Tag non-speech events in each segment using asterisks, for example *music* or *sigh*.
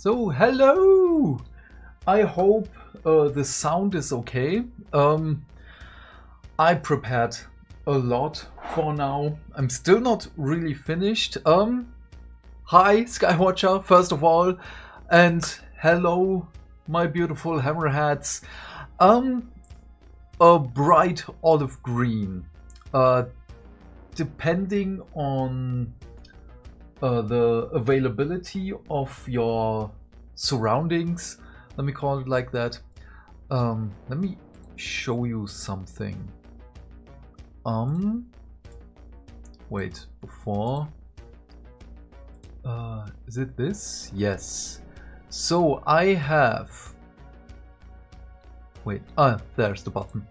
So, hello! I hope uh, the sound is okay. Um, I prepared a lot for now. I'm still not really finished. Um, hi, Skywatcher, first of all, and hello, my beautiful hammerheads. Um, a bright olive green. Uh, depending on uh, the availability of your surroundings, let me call it like that. Um, let me show you something. Um, wait, before. Uh, is it this? Yes. So I have. Wait, ah, there's the button.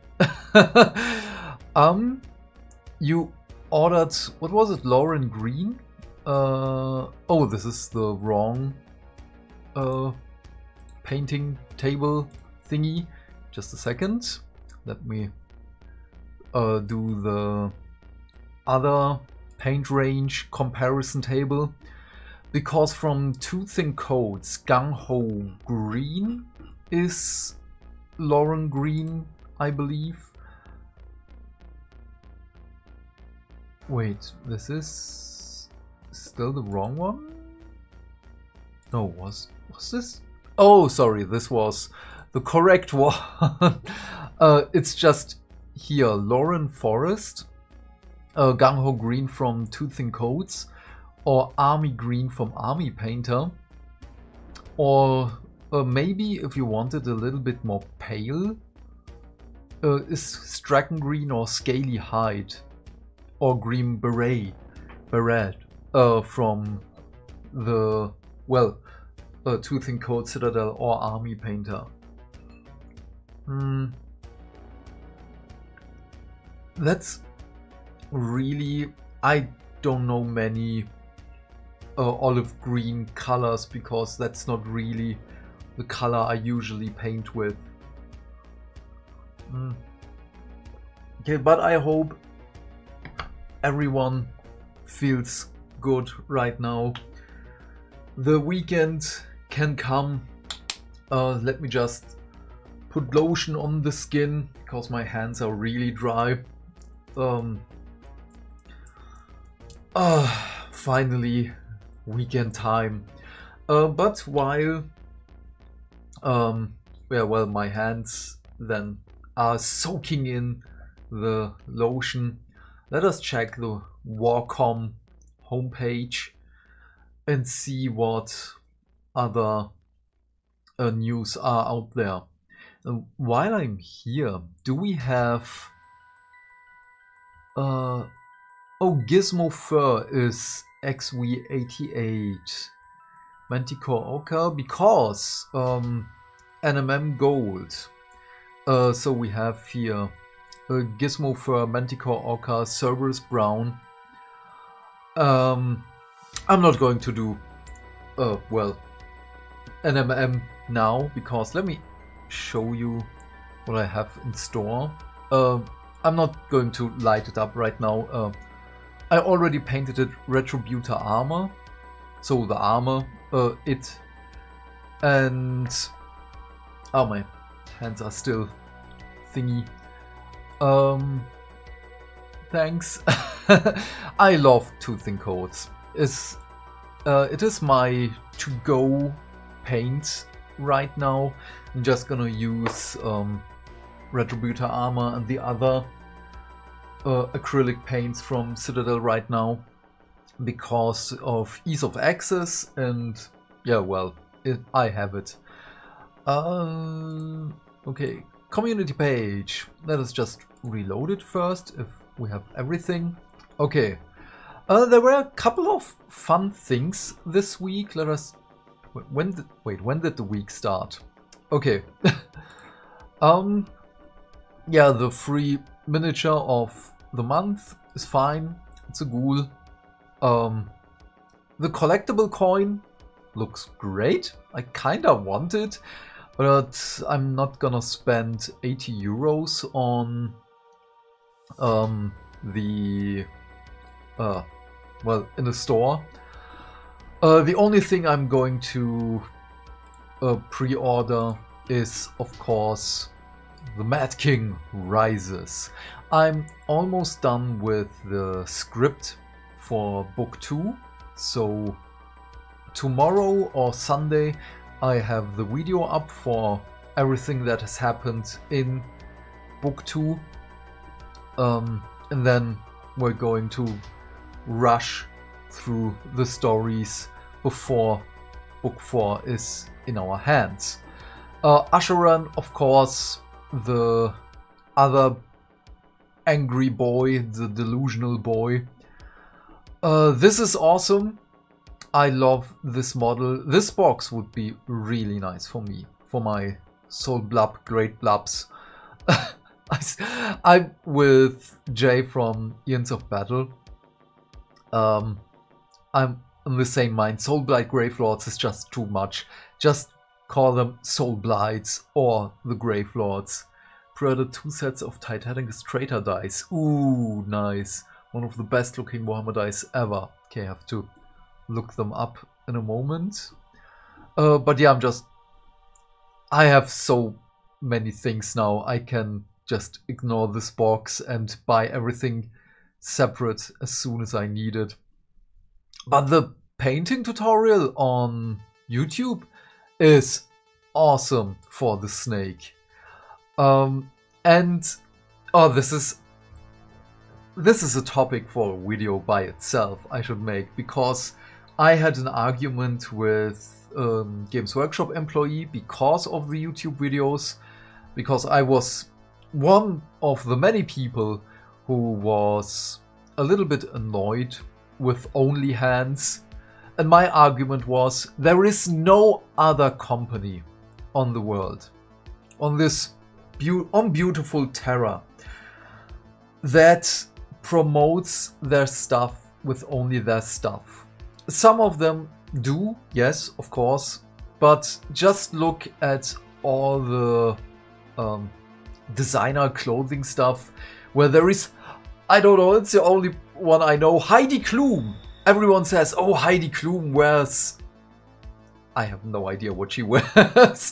*laughs* um, you ordered, what was it, Lauren Green? Uh, oh, this is the wrong uh, painting table thingy. Just a second. Let me uh, do the other paint range comparison table. Because from Two Thin Coats, Gung Ho Green is Loren Green, I believe. Wait, this is still the wrong one? No, was was this? Oh, sorry, this was the correct *laughs* one. uh, it's just here, Loren Forest, uh, Gung Ho Green from Two Thin Coats, or Army Green from Army Painter, or uh, maybe if you wanted a little bit more pale, uh, is Straken Green or Scaly Hide or Green Beret, Beret uh, from the, well, uh, Tooth and Code Citadel or Army Painter. Hmm. That's really, I don't know many uh, olive green colors because that's not really the color I usually paint with. Mm. Okay, but I hope everyone feels good right now. The weekend can come. Uh, let me just put lotion on the skin because my hands are really dry. Um, uh, finally, weekend time. Uh, but while um, yeah, well, my hands then are soaking in the lotion. Let us check the Warcom homepage and see what other uh, news are out there. Uh, while I'm here, do we have... Uh, oh, Gizmo Fur is XV88 Manticore Ochre because um, NMM Gold. Uh, so we have here a Gizmo Fur Manticore Ochre Cerberus Brown. Um, I'm not going to do, uh, well, NMM now because let me show you what I have in store. Uh, I'm not going to light it up right now. Uh, I already painted it Retributor armor, so the armor, uh, it, and oh my hands are still thingy. Um, thanks. *laughs* I love Two Thin Coats. It's, uh, it is my to-go paint right now. I'm just gonna use um, Retributor armor and the other uh, acrylic paints from Citadel right now because of ease of access and yeah well it, I have it. Uh, okay community page let us just reload it first if we have everything. Okay uh, there were a couple of fun things this week let us when wait when did the week start okay *laughs* um yeah the free miniature of the month is fine. It's a ghoul. Um, the collectible coin looks great. I kinda want it, but I'm not gonna spend 80 euros on um, the uh, well in the store. Uh, the only thing I'm going to uh, pre-order is of course The Mad King Rises. I'm almost done with the script for book 2, so tomorrow or Sunday I have the video up for everything that has happened in book 2 um, and then we're going to rush through the stories before book 4 is in our hands. Uh, Asheron, of course, the other angry boy, the delusional boy. Uh, this is awesome. I love this model. This box would be really nice for me, for my Soul Blub Great Blubs. *laughs* I'm with Jay from Eons of Battle. Um, I'm in the same mind. Soul Blight Gravelords is just too much. Just call them Soul Blights or the Grave Gravelords. Predator two sets of Titanic Traitor dice. Ooh, nice. One of the best looking Warhammer dice ever. Okay, I have to look them up in a moment. Uh, but yeah, I'm just... I have so many things now. I can just ignore this box and buy everything separate as soon as I need it. But the painting tutorial on YouTube is awesome for the snake. Um, and oh, this is this is a topic for a video by itself. I should make because I had an argument with um, Games Workshop employee because of the YouTube videos, because I was one of the many people who was a little bit annoyed with only hands. And my argument was there is no other company on the world, on this be on beautiful Terra, that promotes their stuff with only their stuff. Some of them do, yes, of course, but just look at all the um, designer clothing stuff where there is, I don't know, it's the only one I know, Heidi Klum. Everyone says, oh, Heidi Klum wears. I have no idea what she *laughs* wears.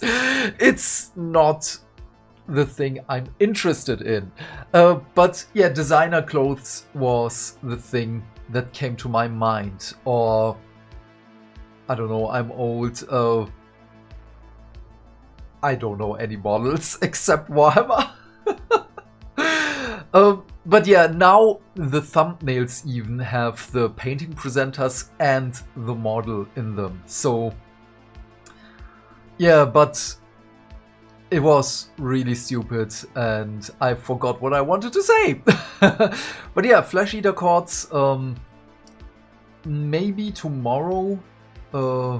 it's not the thing I'm interested in. Uh, but yeah, designer clothes was the thing that came to my mind. Or, I don't know, I'm old. Uh, I don't know any models *laughs* except Warhammer. *laughs* um, but yeah, now the thumbnails even have the painting presenters and the model in them. So yeah, but it was really stupid and I forgot what I wanted to say. *laughs* but yeah, Flesh Eater Courts, um, maybe tomorrow uh,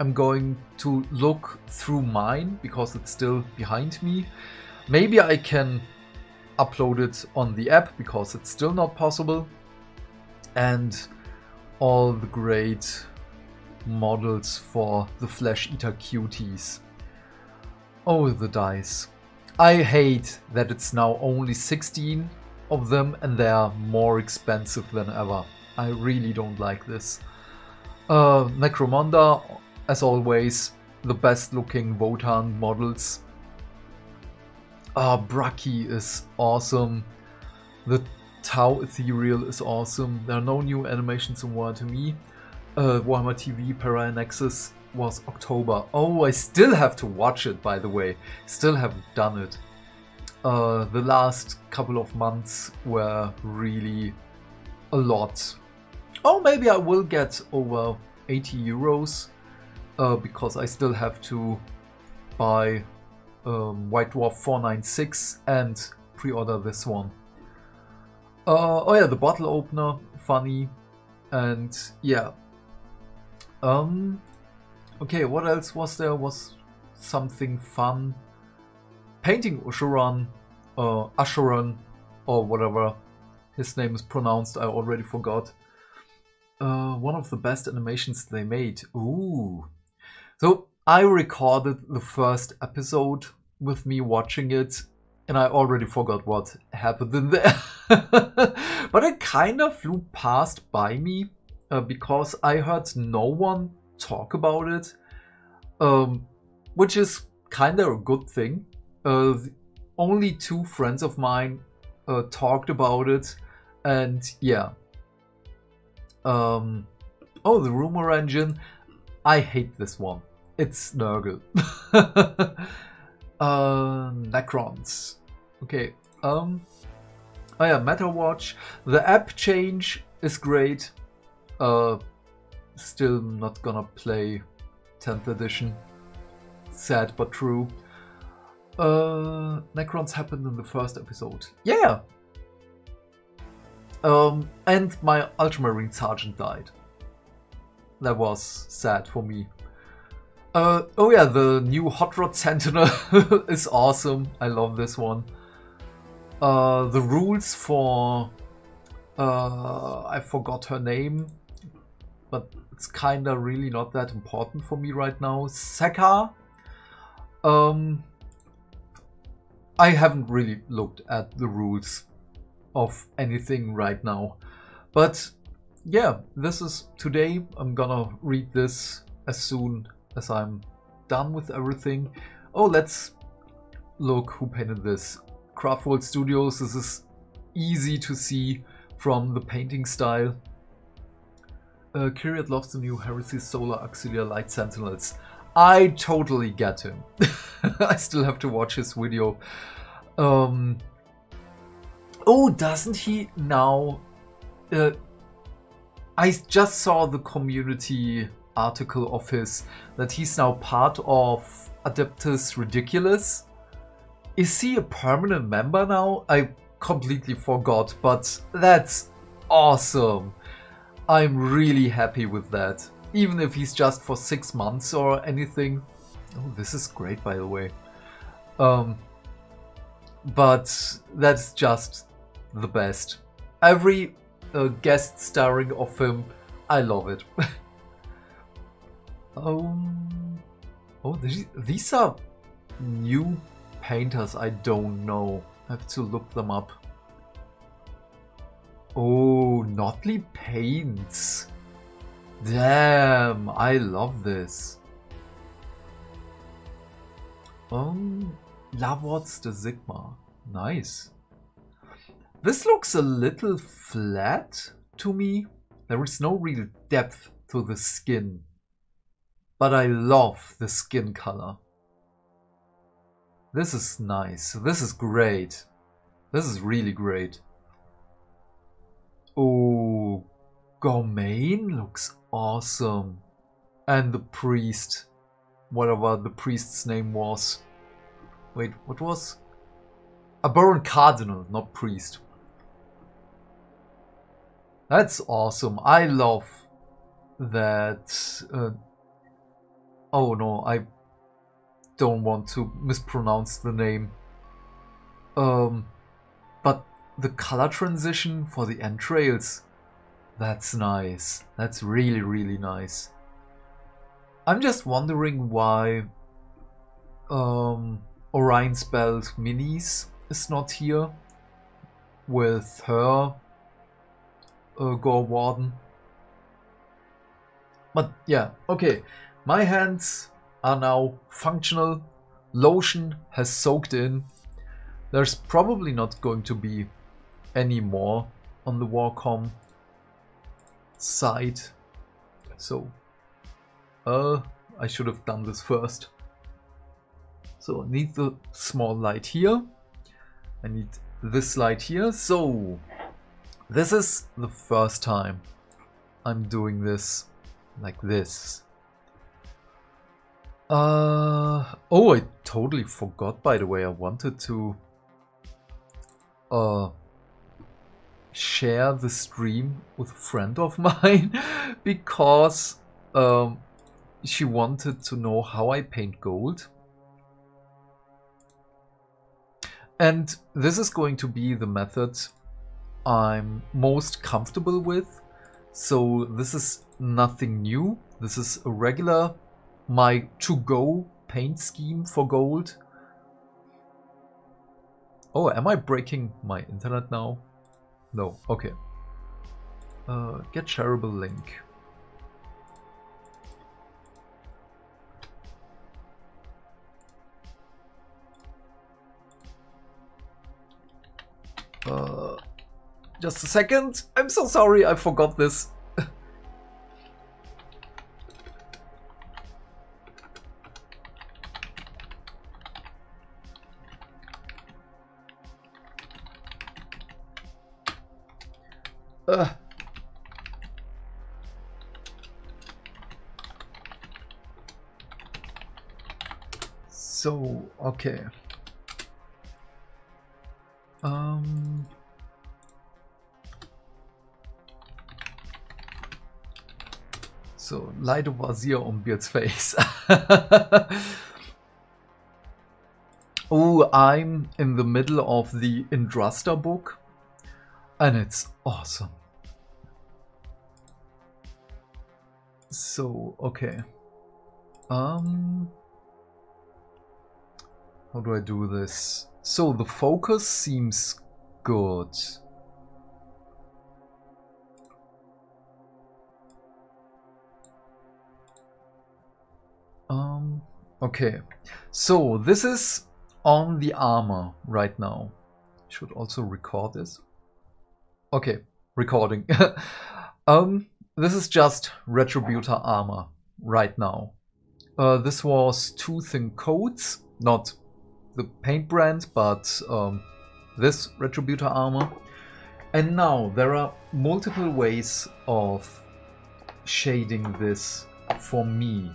I'm going to look through mine because it's still behind me. Maybe I can upload it on the app because it's still not possible. And all the great models for the Flesh Eater Cuties. Oh, the dice. I hate that it's now only 16 of them and they are more expensive than ever. I really don't like this. Uh, Necromunda as always, the best looking Votann models. Ah, uh, is awesome. The Tau Ethereal is awesome. There are no new animations in Warhammer to me. Uh, Warhammer TV Pariah Nexus was October. Oh, I still have to watch it, by the way. Still haven't done it. Uh, the last couple of months were really a lot. Oh, maybe I will get over 80 euros uh, because I still have to buy um, White Dwarf 496 and pre-order this one. Uh, oh yeah, the bottle opener, funny, and yeah. Um, okay, what else was there? Was something fun? Painting Ushoran, uh, Asheron, or whatever his name is pronounced, I already forgot. Uh, one of the best animations they made. Ooh, so I recorded the first episode with me watching it, and I already forgot what happened in there. *laughs* but it kind of flew past by me uh, because I heard no one talk about it. Um, which is kind of a good thing. Uh, only two friends of mine uh, talked about it, and yeah. Um, oh, the rumor engine. I hate this one. It's Nurgle. *laughs* uh, Necrons. Okay. Um. Oh yeah, MetaWatch. The app change is great. Uh, still not gonna play 10th edition. Sad but true. Uh, Necrons happened in the first episode. Yeah! Um, and my Ultramarine Sergeant died. That was sad for me. Uh, oh yeah, the new Hot Rod Sentinel *laughs* is awesome. I love this one. Uh, the rules for... Uh, I forgot her name, but it's kinda really not that important for me right now. Sekar? Um, I haven't really looked at the rules of anything right now. But yeah, this is today. I'm gonna read this as soon as I'm done with everything. Oh, let's look who painted this. Craftworld Studios, this is easy to see from the painting style. Uh, Kirioth loves the new Heresy Solar Auxilia Light Sentinels. I totally get him. *laughs* I still have to watch his video. Um, oh, doesn't he now... Uh, I just saw the community article of his that he's now part of Adeptus Ridiculous. Is he a permanent member now? I completely forgot, but that's awesome. I'm really happy with that. Even if he's just for six months or anything. Oh, this is great, by the way. Um, but that's just the best. Every guest starring of him, I love it. *laughs* um, oh, these, are new painters I don't know. I have to look them up. Oh, Notley Paints. Damn, I love this. Um, Lavorts the Sigma. Nice. This looks a little flat to me. There is no real depth to the skin. But I love the skin color. This is nice. This is great. This is really great. Oh, Gormain looks awesome. And the priest. Whatever the priest's name was. Wait, what was? A Baron Cardinal, not priest. That's awesome. I love that. Uh, oh no, I don't want to mispronounce the name. Um, but the color transition for the entrails, that's nice. That's really, really nice. I'm just wondering why um, Orion spelled minis is not here with her uh, Gore Warden. But yeah, okay. My hands are now functional. Lotion has soaked in. There's probably not going to be any more on the Warcom side. So, uh, I should have done this first. So I need the small light here. I need this light here. So this is the first time I'm doing this like this. Uh, oh, I totally forgot, by the way. I wanted to uh, share the stream with a friend of *laughs* mine because um, she wanted to know how I paint gold. And this is going to be the method I'm most comfortable with. So this is nothing new. This is a regular, my to-go paint scheme for gold. Oh, am I breaking my internet now? No, okay. Uh, get shareable link. Uh, just a second. I'm so sorry. I forgot this. *laughs* uh. So, okay. Um... So, light a Wazir on Beard's face. *laughs* oh, I'm in the middle of the Indrasta book. And it's awesome. So, okay. Um... How do I do this? So the focus seems good. Um, okay. So this is on the armor right now. Should also record this. Okay, recording. *laughs* um, this is just Retributor armor right now. Uh, this was two thin coats, not the paint brand, but um, this Retributor armor. And now there are multiple ways of shading this for me.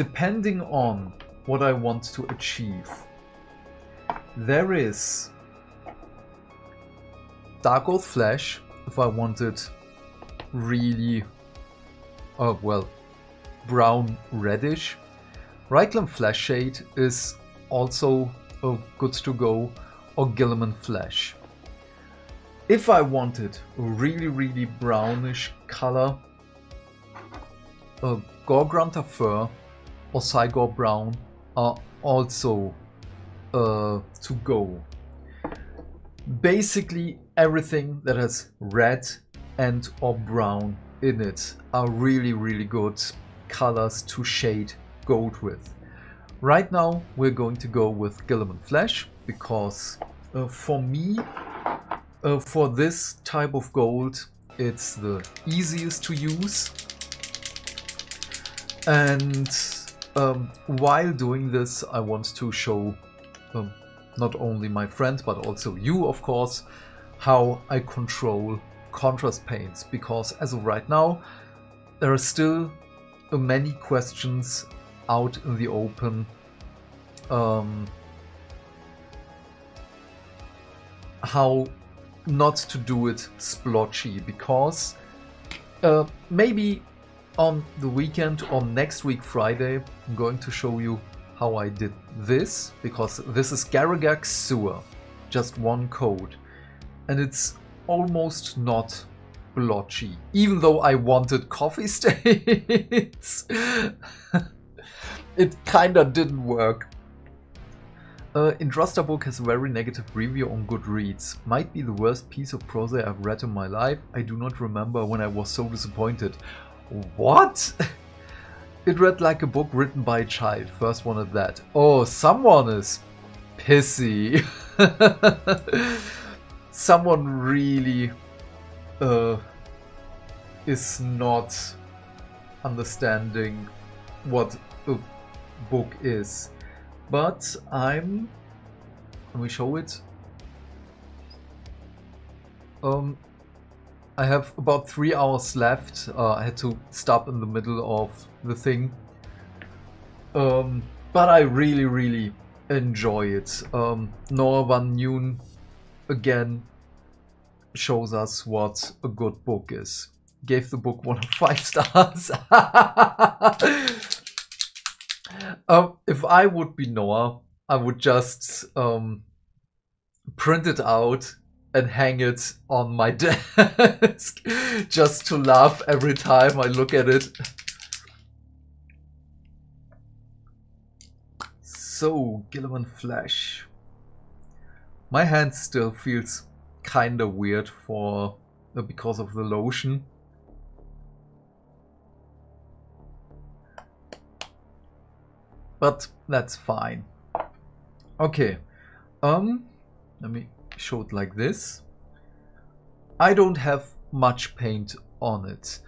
Depending on what I want to achieve. There is Darkoath Flesh, if I wanted really, oh well, brown reddish. Reikland Flesh Shade is also uh, good to go, or Guilliman Flesh. If I wanted a really, really brownish color, uh, Gore-Grunta Fur or Cygor Brown are also uh, to go. Basically everything that has red and or brown in it are really really good colors to shade gold with. Right now we're going to go with Guilliman Flesh because uh, for me, uh, for this type of gold, it's the easiest to use. And um, while doing this, I want to show um, not only my friend, but also you, of course, how I control contrast paints. Because as of right now, there are still uh, many questions out in the open um, how not to do it splotchy because uh, maybe on the weekend on next week Friday I'm going to show you how I did this because this is Garrigach Sewer just one code and it's almost not blotchy even though I wanted coffee *laughs* stains it kinda didn't work. Uh, Indrasta book has a very negative review on Goodreads. Might be the worst piece of prose I've read in my life. I do not remember when I was so disappointed. What? it read like a book written by a child. First one at that. Oh, someone is pissy. *laughs* someone really uh, is not understanding what a book is. But I'm... Can we show it? Um, I have about three hours left. Uh, I had to stop in the middle of the thing. Um, but I really, really enjoy it. Um, Noah Van Nguyen again shows us what a good book is. Gave the book one of *laughs* five stars. Um, if I would be Noah, I would just um, print it out and hang it on my *laughs* desk just to laugh every time I look at it. So, Guilliman Flesh. My hand still feels kinda weird for uh, because of the lotion. but that's fine. Okay, um, let me show it like this. I don't have much paint on it.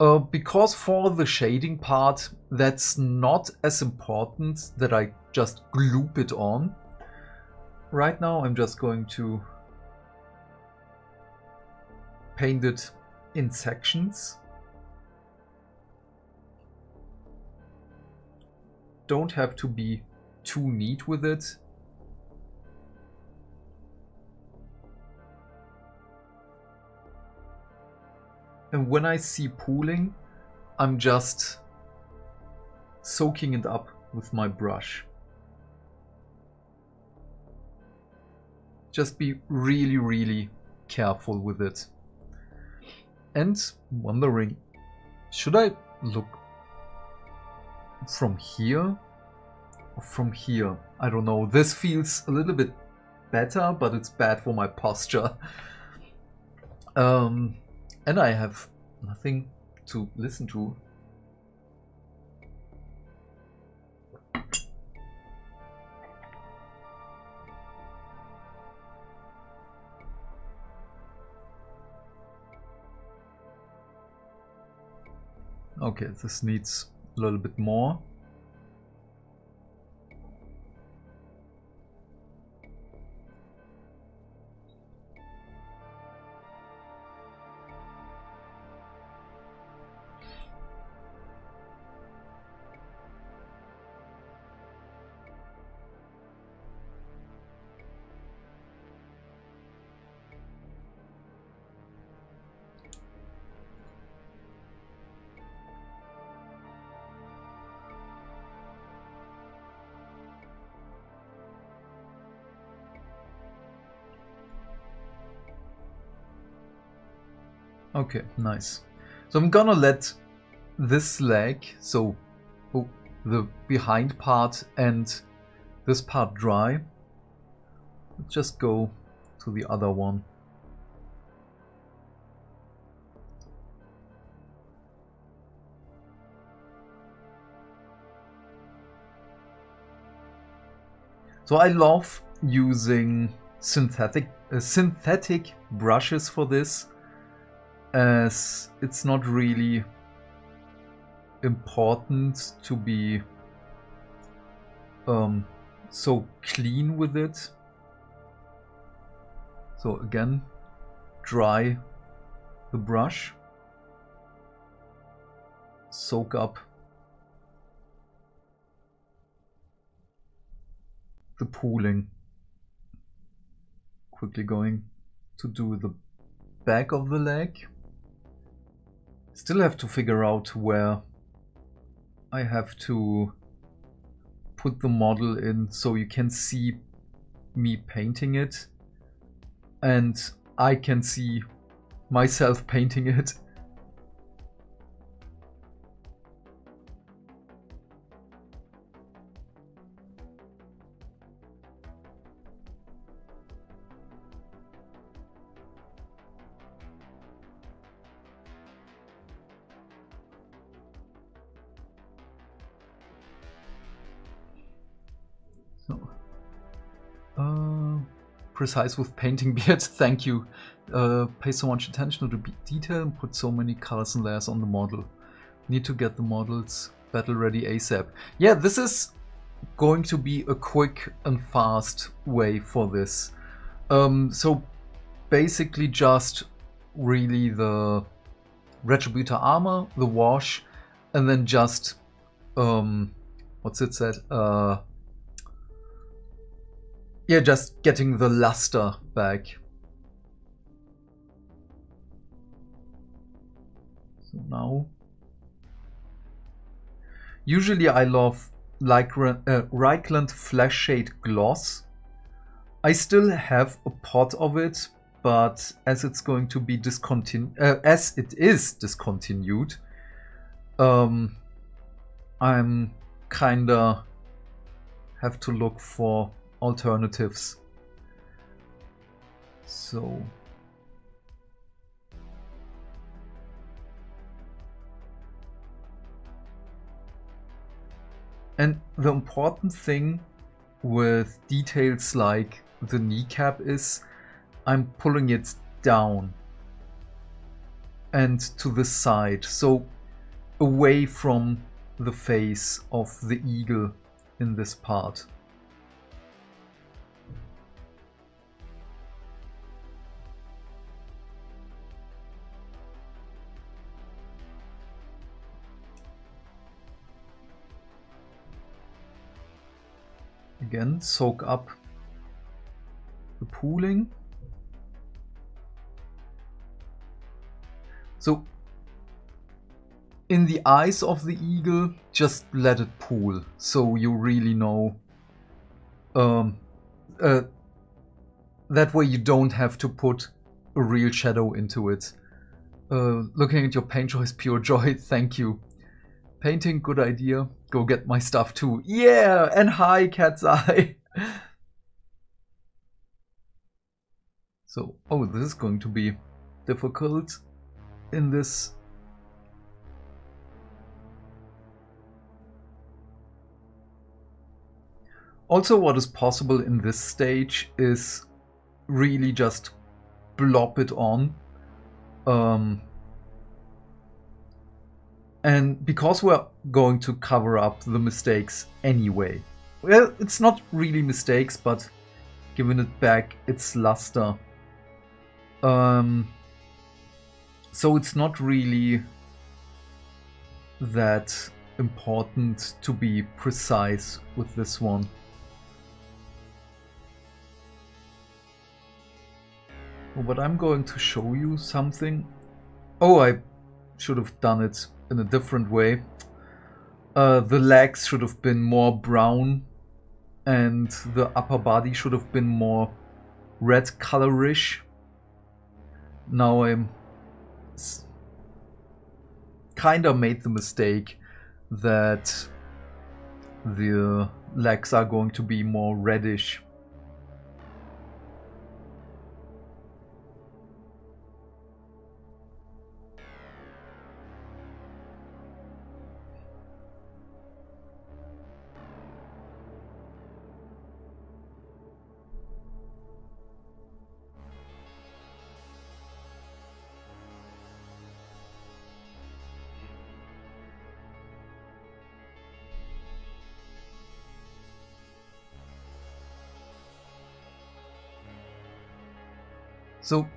Uh, because for the shading part, that's not as important that I just gloop it on. Right now I'm just going to paint it in sections. Don't have to be too neat with it. And when I see pooling, I'm just soaking it up with my brush. Just be really, really careful with it. And wondering, should I look from here or from here? I don't know. This feels a little bit better, but it's bad for my posture. *laughs* Um, and I have nothing to listen to. Okay, this needs a little bit more. Okay, nice. So I'm gonna let this leg, so oh, the behind part and this part dry. Let's just go to the other one. So I love using synthetic uh, synthetic brushes for this as it's not really important to be um, so clean with it. So again, dry the brush, soak up the pooling. Quickly going to do the back of the leg. Still have to figure out where I have to put the model in so you can see me painting it. And I can see myself painting it precise with painting *laughs* beards. Thank you. Uh, pay so much attention to the detail and put so many colors and layers on the model. Need to get the models battle ready ASAP. Yeah, this is going to be a quick and fast way for this. Um, so basically just really the Retributor armor, the wash, and then just um, what's it said? Uh, yeah, just getting the luster back. So now... Usually I love like uh, Reikland Flesh Shade Gloss. I still have a pot of it, but as it's going to be discontinued, uh, as it is discontinued, um, I'm kinda have to look for alternatives. So And the important thing with details like the kneecap is I'm pulling it down and to the side, so away from the face of the eagle in this part. Again, soak up the pooling. So in the eyes of the eagle, just let it pool so you really know. Um, uh, that way you don't have to put a real shadow into it. Uh, looking at your paint *laughs* is pure joy, thank you. Painting, good idea. Go get my stuff too. Yeah, and hi, Cat's Eye. *laughs* so, oh, this is going to be difficult in this Also, what is possible in this stage is really just blop it on. Um, and because we're going to cover up the mistakes anyway, well, it's not really mistakes, but giving it back its luster. Um, so it's not really that important to be precise with this one. But I'm going to show you something. Oh, I should have done it in a different way. Uh, the legs should have been more brown and the upper body should have been more red colorish. Now I'm kinda made the mistake that the legs are going to be more reddish So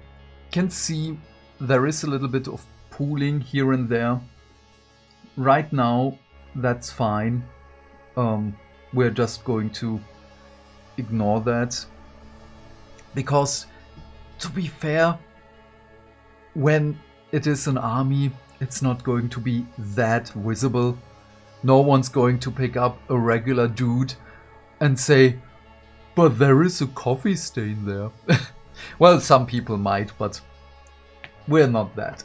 can see there is a little bit of pooling here and there. Right now, that's fine. Um, we're just going to ignore that. Because, to be fair, when it is an army, it's not going to be that visible. No one's going to pick up a regular dude and say, but there is a coffee stain there. *laughs* Well, some people might, but we're not that.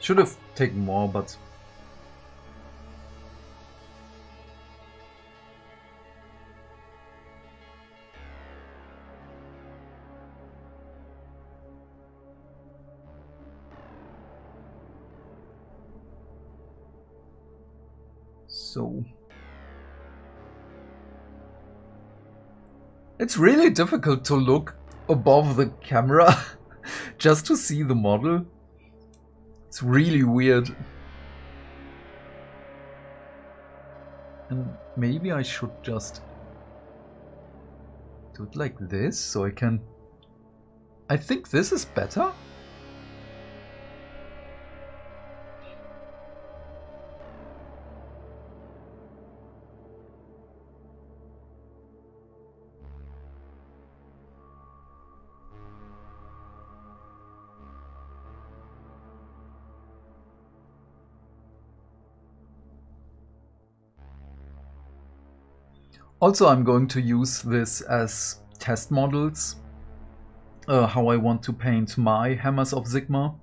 Should have taken more, but it's really difficult to look above the camera *laughs* just to see the model. It's really weird. And maybe I should just do it like this so I can... I think this is better. Also, I'm going to use this as test models, uh, how I want to paint my Hammers of Sigmar.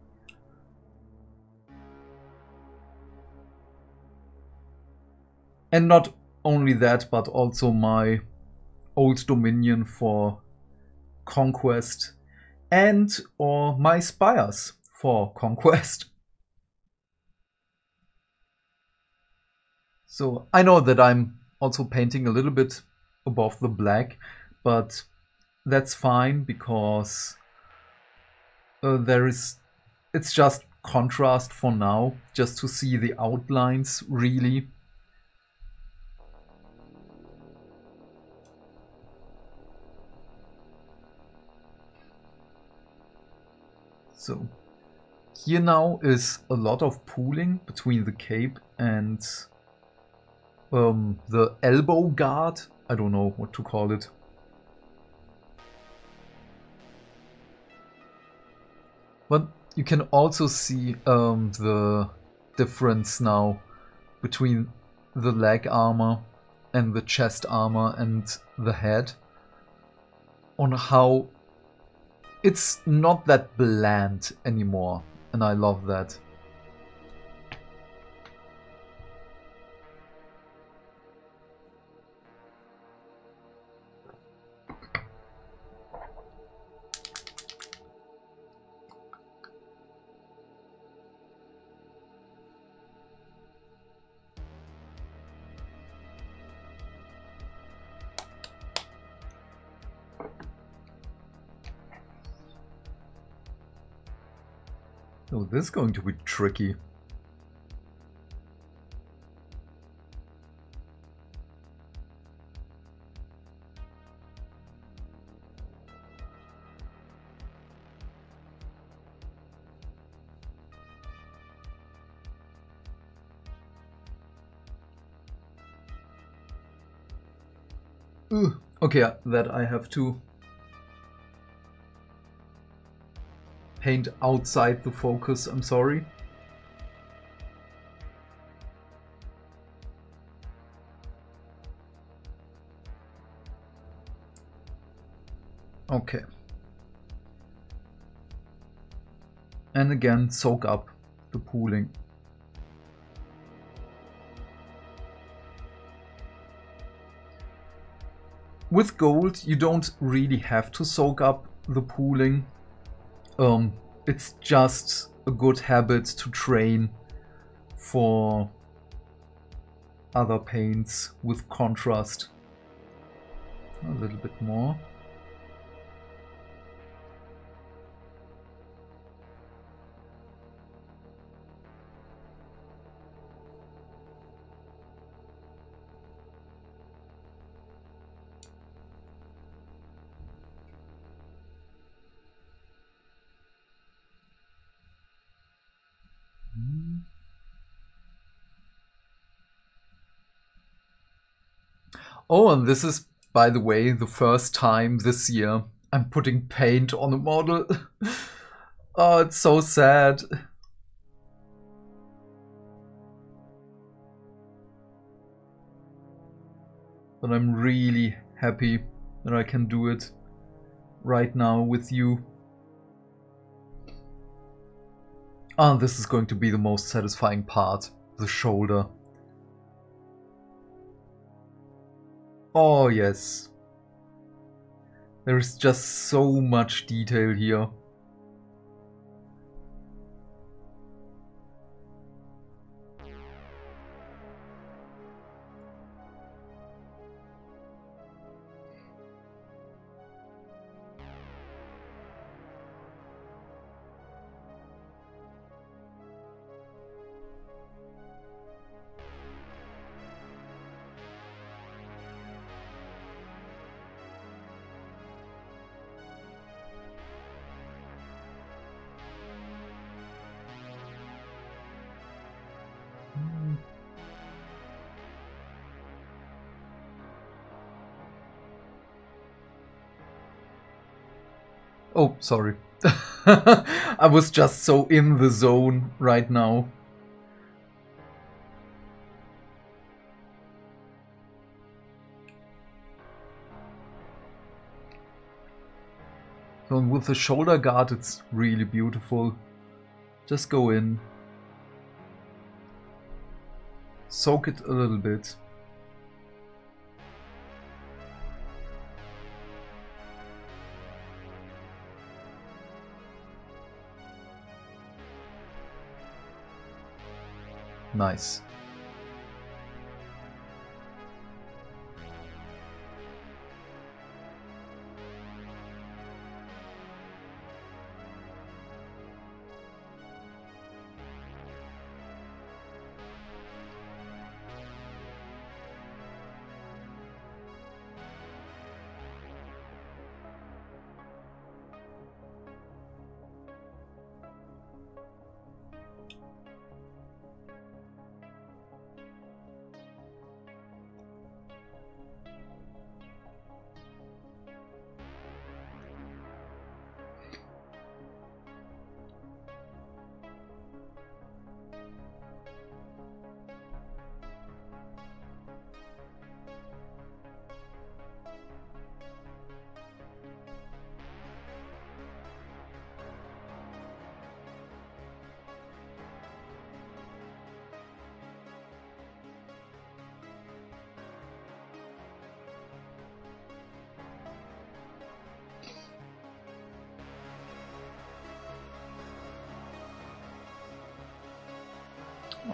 And not only that, but also my Old Dominion for Conquest and or my Spires for *laughs* Conquest. So I know that I'm also painting a little bit above the black, but that's fine because uh, there is, it's just contrast for now, just to see the outlines really. So here now is a lot of pooling between the cape and um, the elbow guard. I don't know what to call it. But you can also see um, the difference now between the leg armor and the chest armor and the head on how it's not that bland anymore and I love that. This is going to be tricky. Okay, that I have to paint outside the focus, I'm sorry. Okay. And again, soak up the pooling. With gold, you don't really have to soak up the pooling um, it's just a good habit to train for other paints with contrast. A little bit more. Oh, and this is, by the way, the first time this year I'm putting paint on a model. *laughs* oh, it's so sad. But I'm really happy that I can do it right now with you. Ah, this is going to be the most satisfying part, the shoulder. Oh, yes. There is just so much detail here. Sorry. *laughs* I was just so in the zone right now. And with the shoulder guard, it's really beautiful. Just go in. Soak it a little bit. Nice.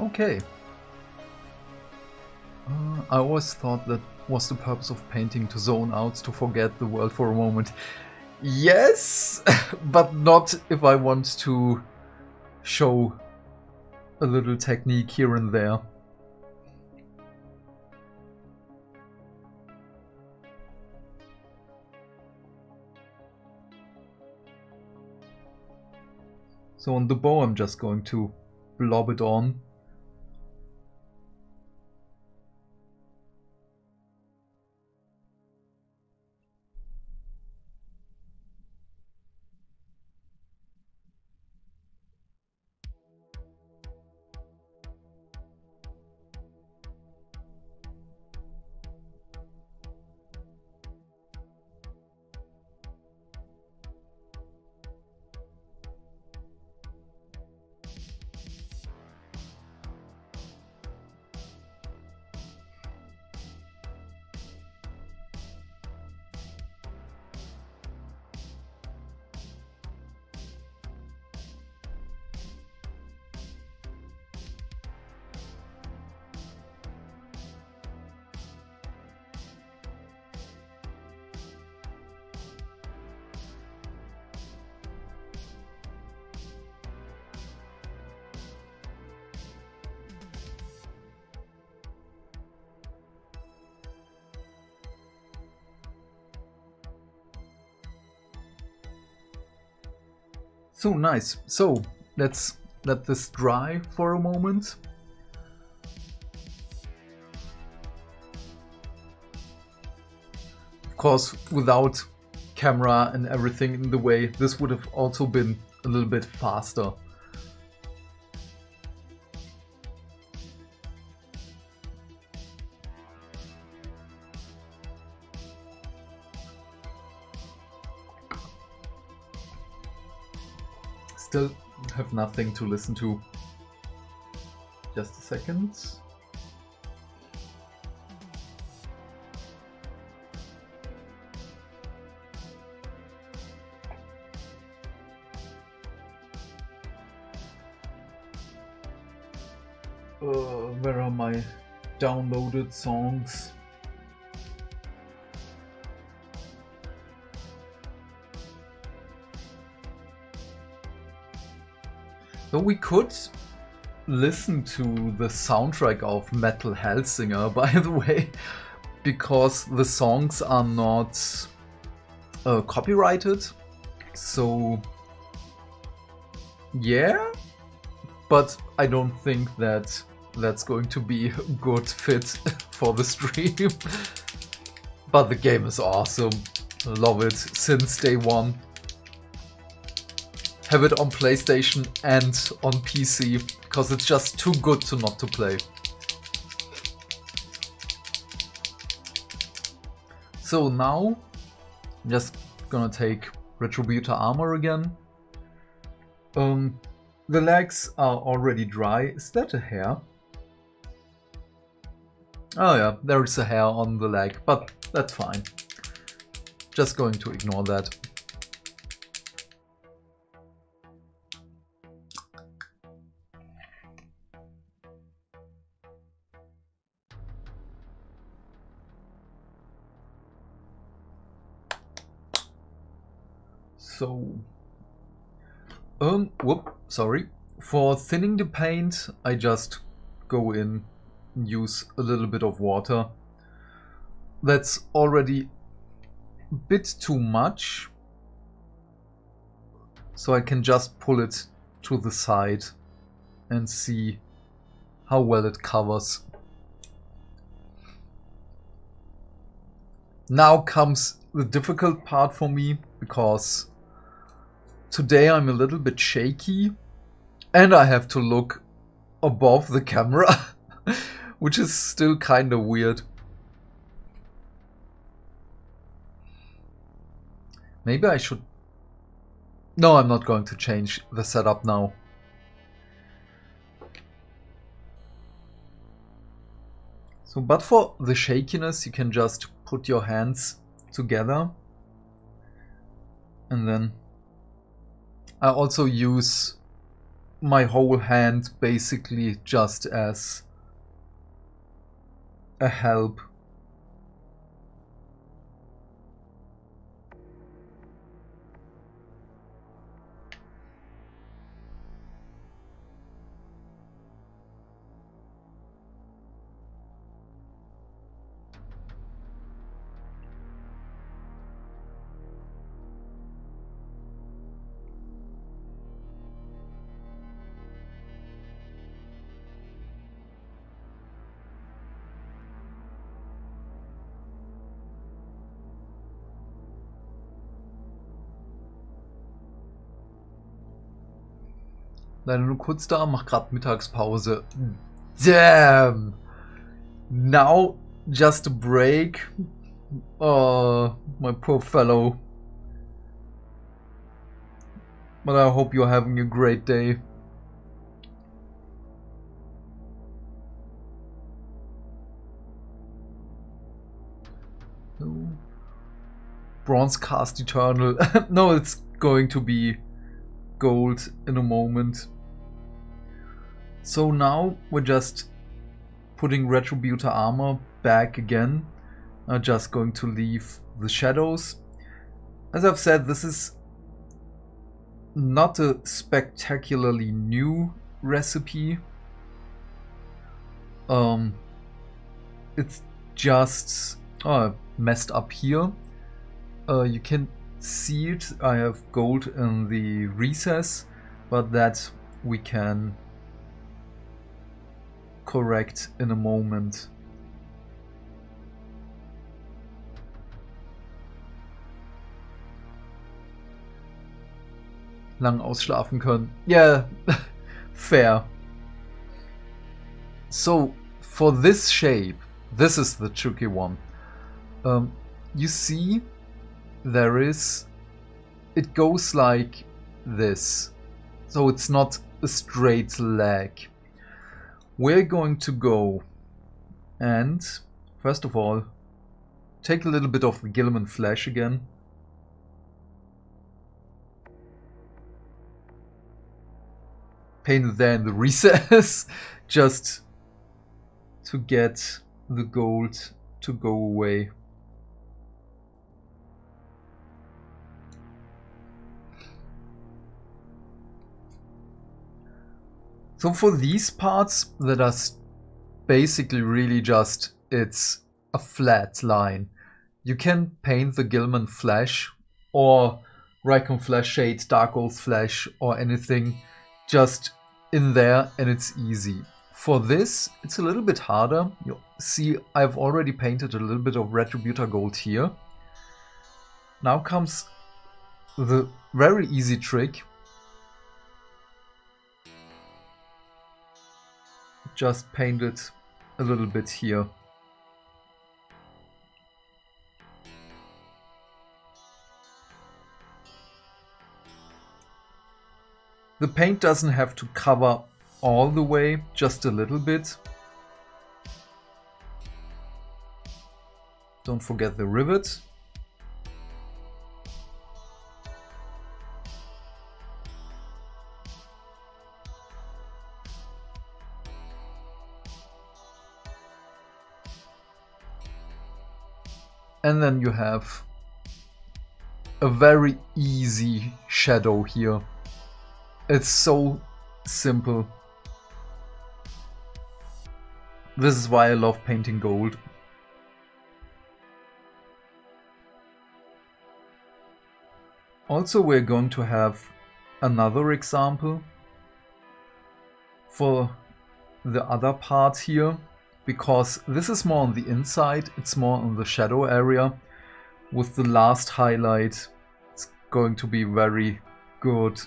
Okay. Uh, I always thought that was the purpose of painting to zone out, to forget the world for a moment. Yes, *laughs* but not if I want to show a little technique here and there. So on the bow I'm just going to blob it on So nice. So let's let this dry for a moment. Of course, without camera and everything in the way, this would have also been a little bit faster. Still have nothing to listen to. Just a second. Uh, where are my downloaded songs? We could listen to the soundtrack of Metal Hellsinger, *laughs* by the way, because the songs are not uh, copyrighted. So, yeah, but I don't think that that's going to be a good fit *laughs* for the stream. *laughs* but the game is awesome. Love it since day one have it on PlayStation and on PC because it's just too good to not to play. So now I'm just gonna take Retributor armor again. Um, the legs are already dry. Is that a hair? Oh yeah, there is a hair on the leg, but that's fine. Just going to ignore that. So, um, whoop, sorry. For thinning the paint, I just go in and use a little bit of water. That's already a bit too much. So I can just pull it to the side and see how well it covers. Now comes the difficult part for me because Today I'm a little bit shaky and I have to look above the camera, *laughs* which is still kind of weird. Maybe I should... No, I'm not going to change the setup now. So, but for the shakiness, you can just put your hands together and then I also use my whole hand basically just as a help Leider nur kurz da, mach gerade Mittagspause. Damn! Now just a break. Oh, my poor fellow. But I hope you're having a great day. Bronze cast eternal. *laughs* no, it's going to be gold in a moment. So now we're just putting Retributor armor back again. I'm just going to leave the shadows. As I've said, this is not a spectacularly new recipe. Um, it's just uh, messed up here. Uh, you can see it. I have gold in the recess, but that we can correct in a moment. Lang ausschlafen können. Yeah, *laughs* fair. So, for this shape, this is the tricky one. Um, you see, there is, it goes like this. So it's not a straight leg we're going to go and first of all take a little bit of the Guilliman flesh again. Paint it there in the *laughs* recess just to get the gold to go away So for these parts that are basically really just, it's a flat line. You can paint the Guilliman flesh or Reikland flesh shade, Darkoath flesh or anything just in there and it's easy. For this, it's a little bit harder. You see, I've already painted a little bit of Retributor Gold here. Now comes the very easy trick just paint it a little bit here. The paint doesn't have to cover all the way, just a little bit. Don't forget the rivet. And then you have a very easy shadow here. It's so simple. This is why I love painting gold. Also we're going to have another example for the other part here because this is more on the inside, it's more on the shadow area. With the last highlight, it's going to be very good.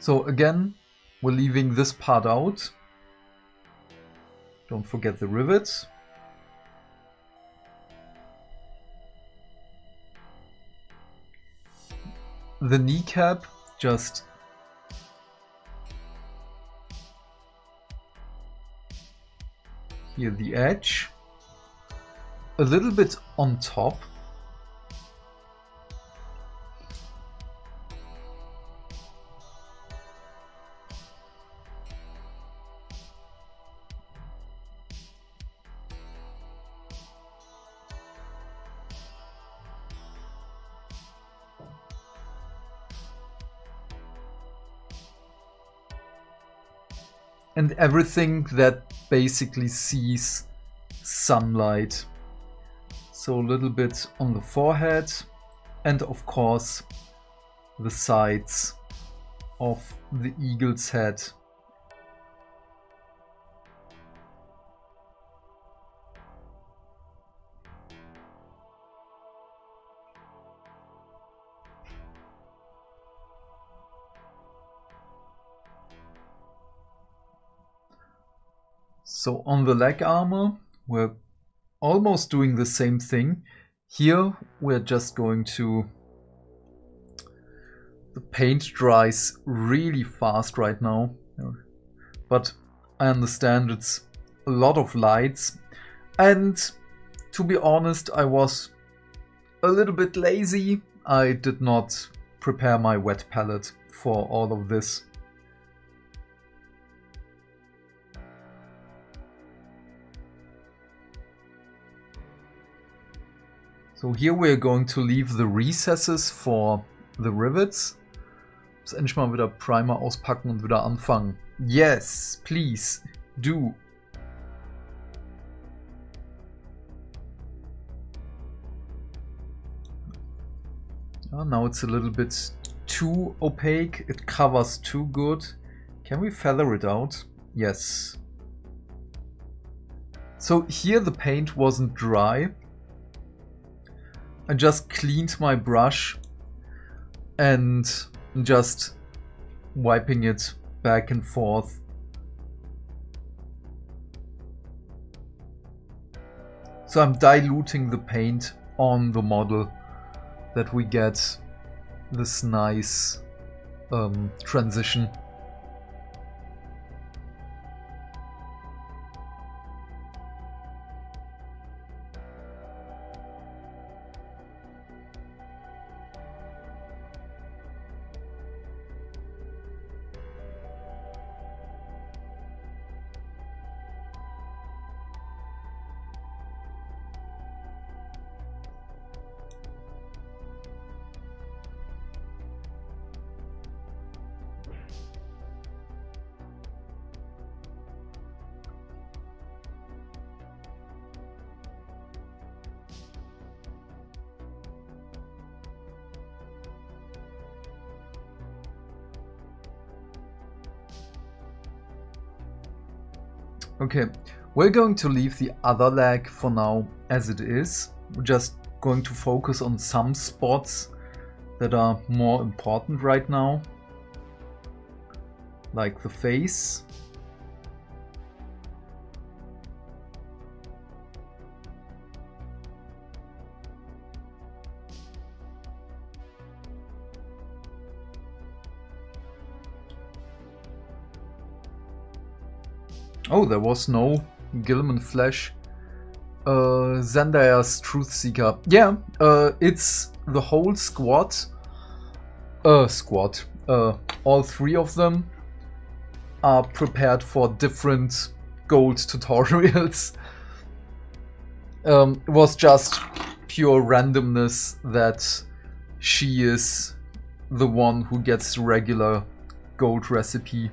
So again, we're leaving this part out. Don't forget the rivets. The kneecap just here the edge, a little bit on top. And everything that basically sees sunlight. So a little bit on the forehead and of course the sides of the eagle's head. So on the leg armor, we're almost doing the same thing. Here, we're just going to... The paint dries really fast right now. But I understand it's a lot of lights. And to be honest, I was a little bit lazy. I did not prepare my wet palette for all of this. So here we're going to leave the recesses for the rivets. Muss endlich mal wieder Primer auspacken und wieder anfangen. Yes, please, do. Now it's a little bit too opaque. It covers too good. Can we feather it out? Yes. So here the paint wasn't dry, I just cleaned my brush and just wiping it back and forth. So I'm diluting the paint on the model that we get this nice um, transition. Okay, we're going to leave the other leg for now as it is. We're just going to focus on some spots that are more important right now. Like the face. Oh, there was no Guilliman Flesh. Uh, Xandire's Truthseeker. Yeah, uh, it's the whole squad. Uh, squad. Uh, all three of them are prepared for different gold *laughs* tutorials. um, it was just pure randomness that she is the one who gets regular gold recipe.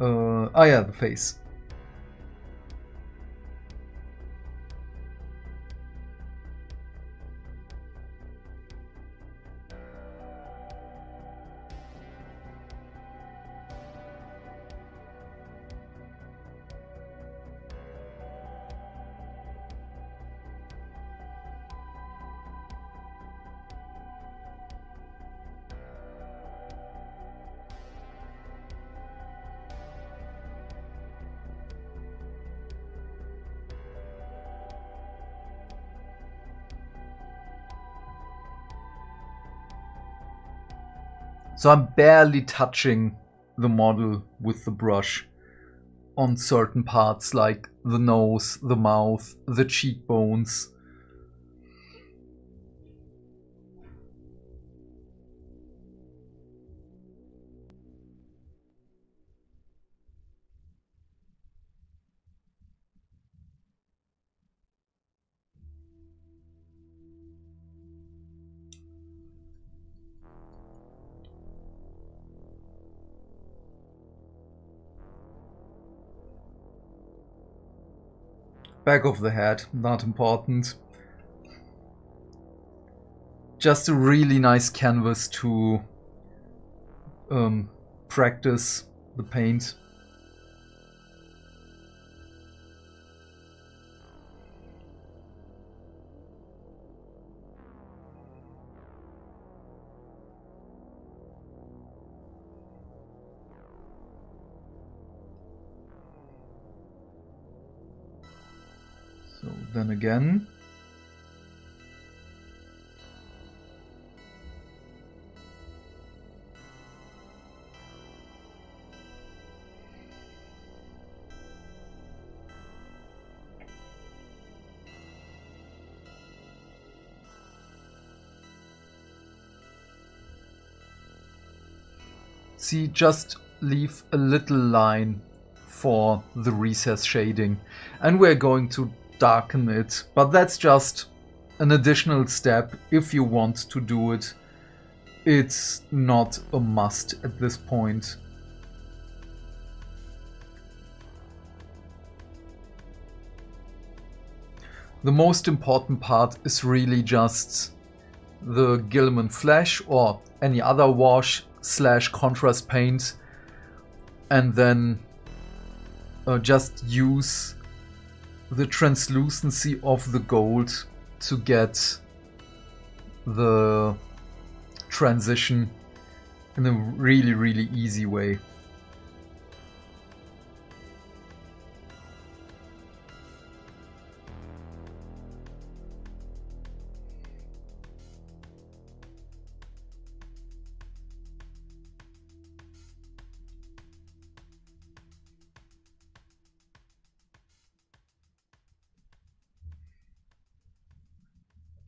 Uh, oh yeah, the face. So I'm barely touching the model with the brush. on certain parts like the nose, the mouth, the cheekbones. Back of the head, not important. Just a really nice canvas to um, practice the paint. Then again. See, just leave a little line for the recess shading. And we're going to darken it, but that's just an additional step if you want to do it. It's not a must at this point. The most important part is really just the Guilliman Flesh or any other wash slash contrast paint and then uh, just use the translucency of the gold to get the transition in a really really easy way.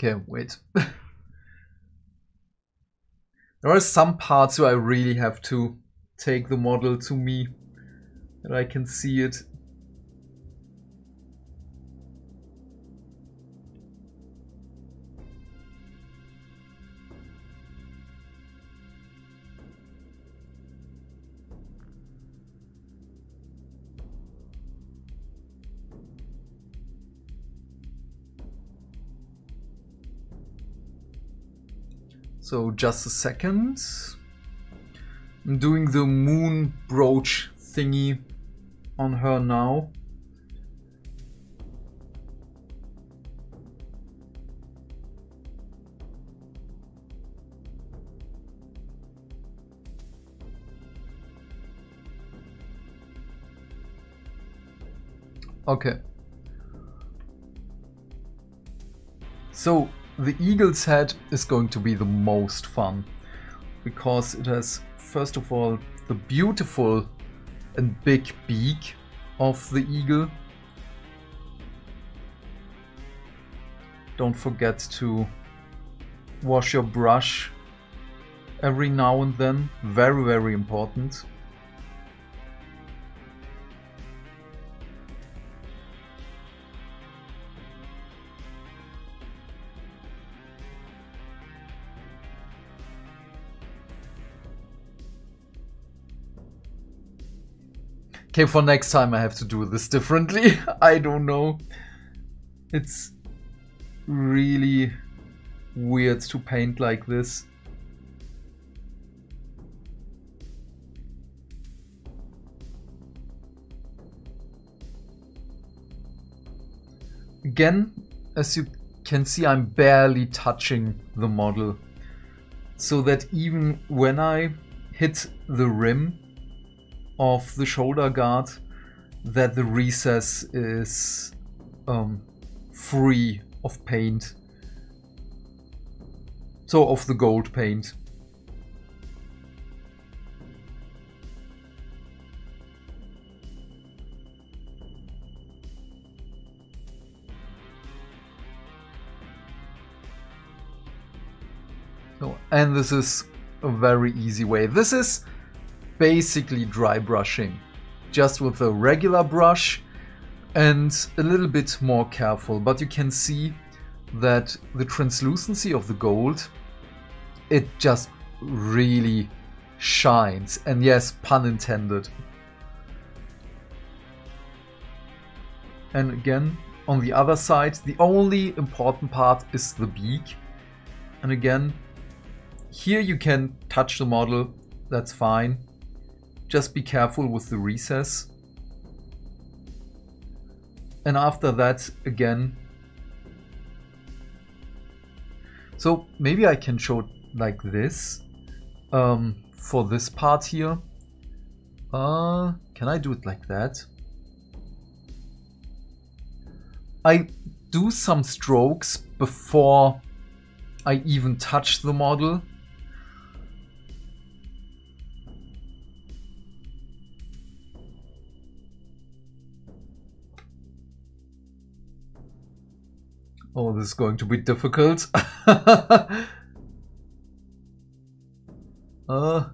Okay, wait. *laughs* there are some parts where I really have to take the model to me that I can see it. So just a second. I'm doing the moon brooch thingy on her now. Okay. So the eagle's head is going to be the most fun because it has first of all the beautiful and big beak of the eagle. Don't forget to wash your brush every now and then, very very important. Okay, for next time I have to do this differently. *laughs* I don't know. It's really weird to paint like this. Again, as you can see, I'm barely touching the model. So that even when I hit the rim, of the shoulder guard that the recess is um, free of paint. So of the gold paint. and this is a very easy way. This is basically dry brushing, just with a regular brush and a little bit more careful. But you can see that the translucency of the gold, it just really shines. And yes, pun intended. And again, on the other side, the only important part is the beak. And again, here you can touch the model, that's fine. Just be careful with the recess. And after that, again. So maybe I can show like this um, for this part here. Uh, can I do it like that? I do some strokes before I even touch the model. Oh, this is going to be difficult. *laughs* uh,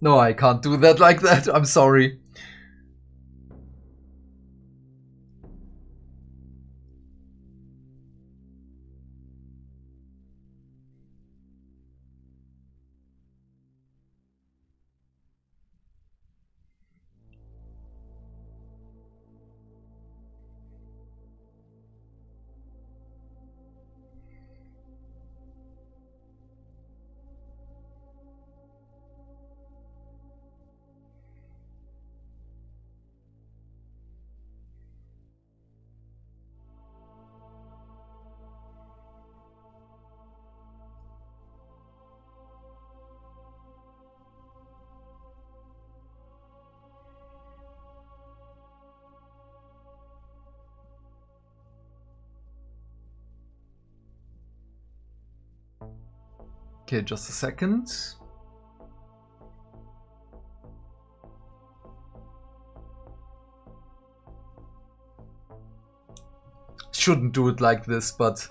No, I can't do that like that. I'm sorry. Just a second. Shouldn't do it like this, but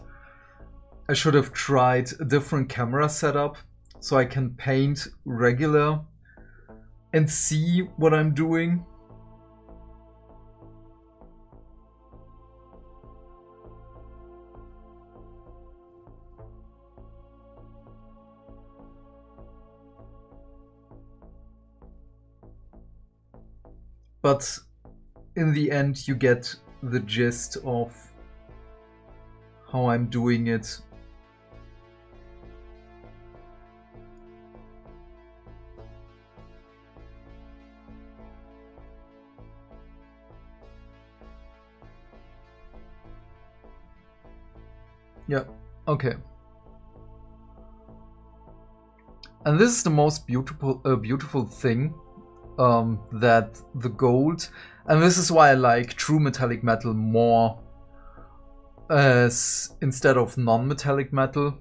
I should have tried a different camera setup so I can paint regular and see what I'm doing. But in the end you get the gist of how I'm doing it. Yeah, okay. And this is the most beautiful, uh, beautiful thing um, that the gold, and this is why I like true metallic metal more as instead of non-metallic metal.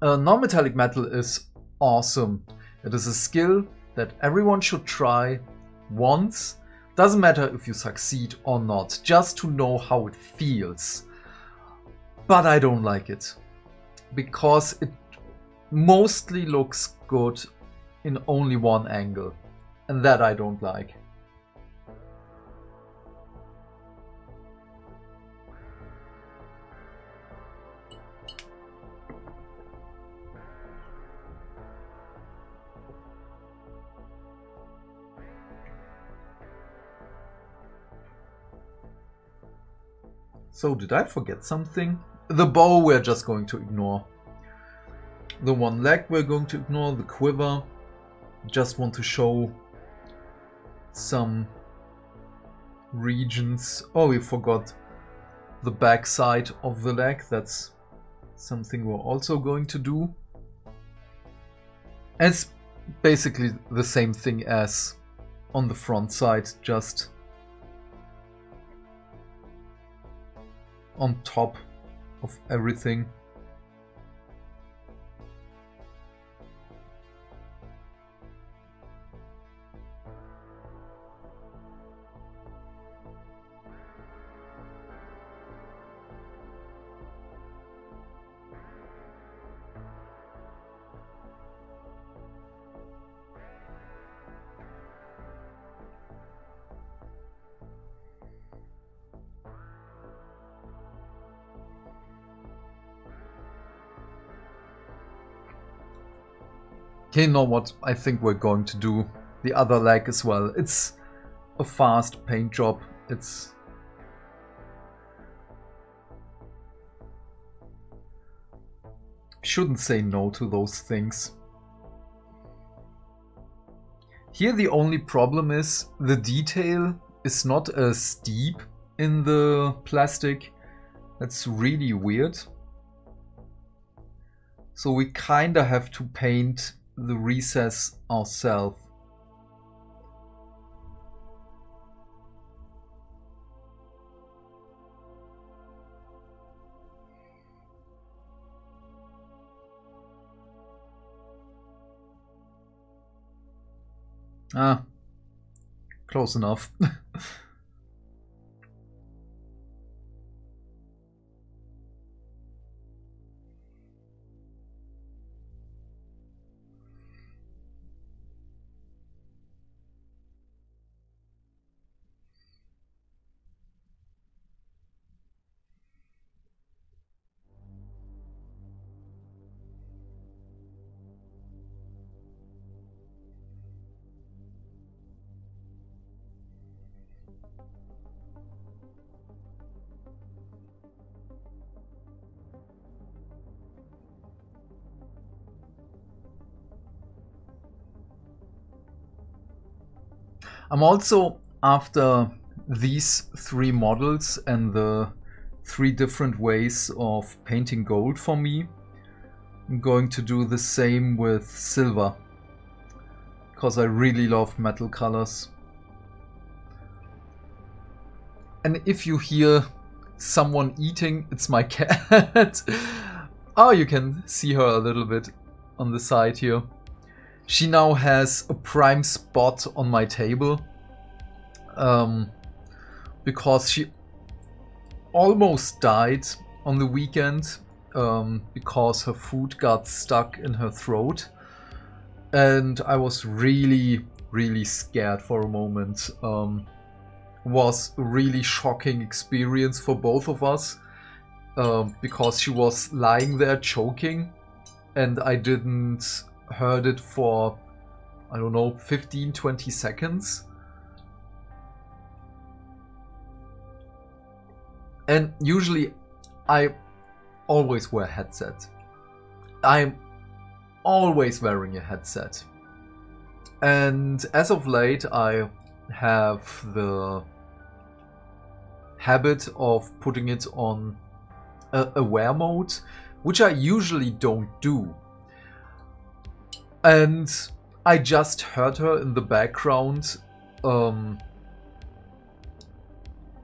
Uh, non-metallic metal is awesome. It is a skill that everyone should try once. Doesn't matter if you succeed or not, just to know how it feels. But I don't like it because it mostly looks good in only one angle. And that I don't like. So did I forget something? The bow we're just going to ignore. The one leg we're going to ignore, the quiver. Just want to show some regions. Oh, we forgot the back side of the leg. That's something we're also going to do. It's basically the same thing as on the front side, just on top of everything. You know what? I think we're going to do the other leg as well. It's a fast paint job. It's shouldn't say no to those things. Here the only problem is the detail is not as deep in the plastic. That's really weird. So we kinda have to paint the recess ourselves. Ah, close enough. *laughs* I'm also after these three models and the three different ways of painting gold for me. I'm going to do the same with silver because I really love metal colors. And if you hear someone eating, it's my *laughs* cat. oh, you can see her a little bit on the side here. She now has a prime spot on my table. Um, because she almost died on the weekend um, because her food got stuck in her throat. And I was really, really scared for a moment. Um, was a really shocking experience for both of us um, because she was lying there choking and I didn't heard it for, I don't know, 15, 20 seconds. And usually I always wear a headset. I'm always wearing a headset. And as of late, I have the habit of putting it on a aware mode, which I usually don't do and I just heard her in the background. Um,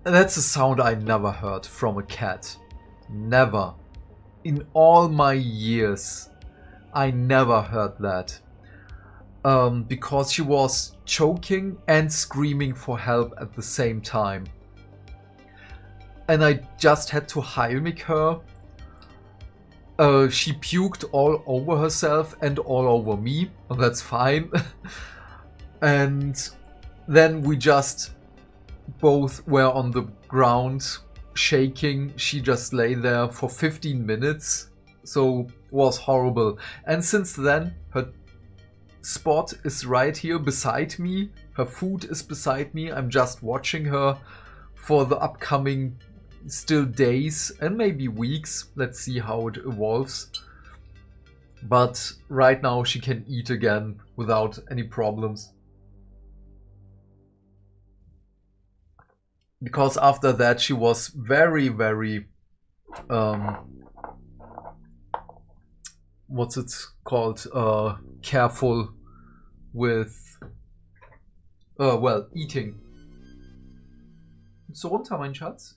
that's a sound I never heard from a cat. Never. In all my years, I never heard that. Um, because she was choking and screaming for help at the same time. And I just had to Heimlich her uh, she puked all over herself and all over me. That's fine. *laughs* and then we just both were on the ground shaking. She just lay there for 15 minutes. So was horrible. And since then, her spot is right here beside me. Her food is beside me. I'm just watching her for the upcoming still days and maybe weeks. Let's see how it evolves. But right now she can eat again without any problems. Because after that she was very, very... Um, what's it called? Uh, careful with... Uh, well, eating. So runter, mein Schatz.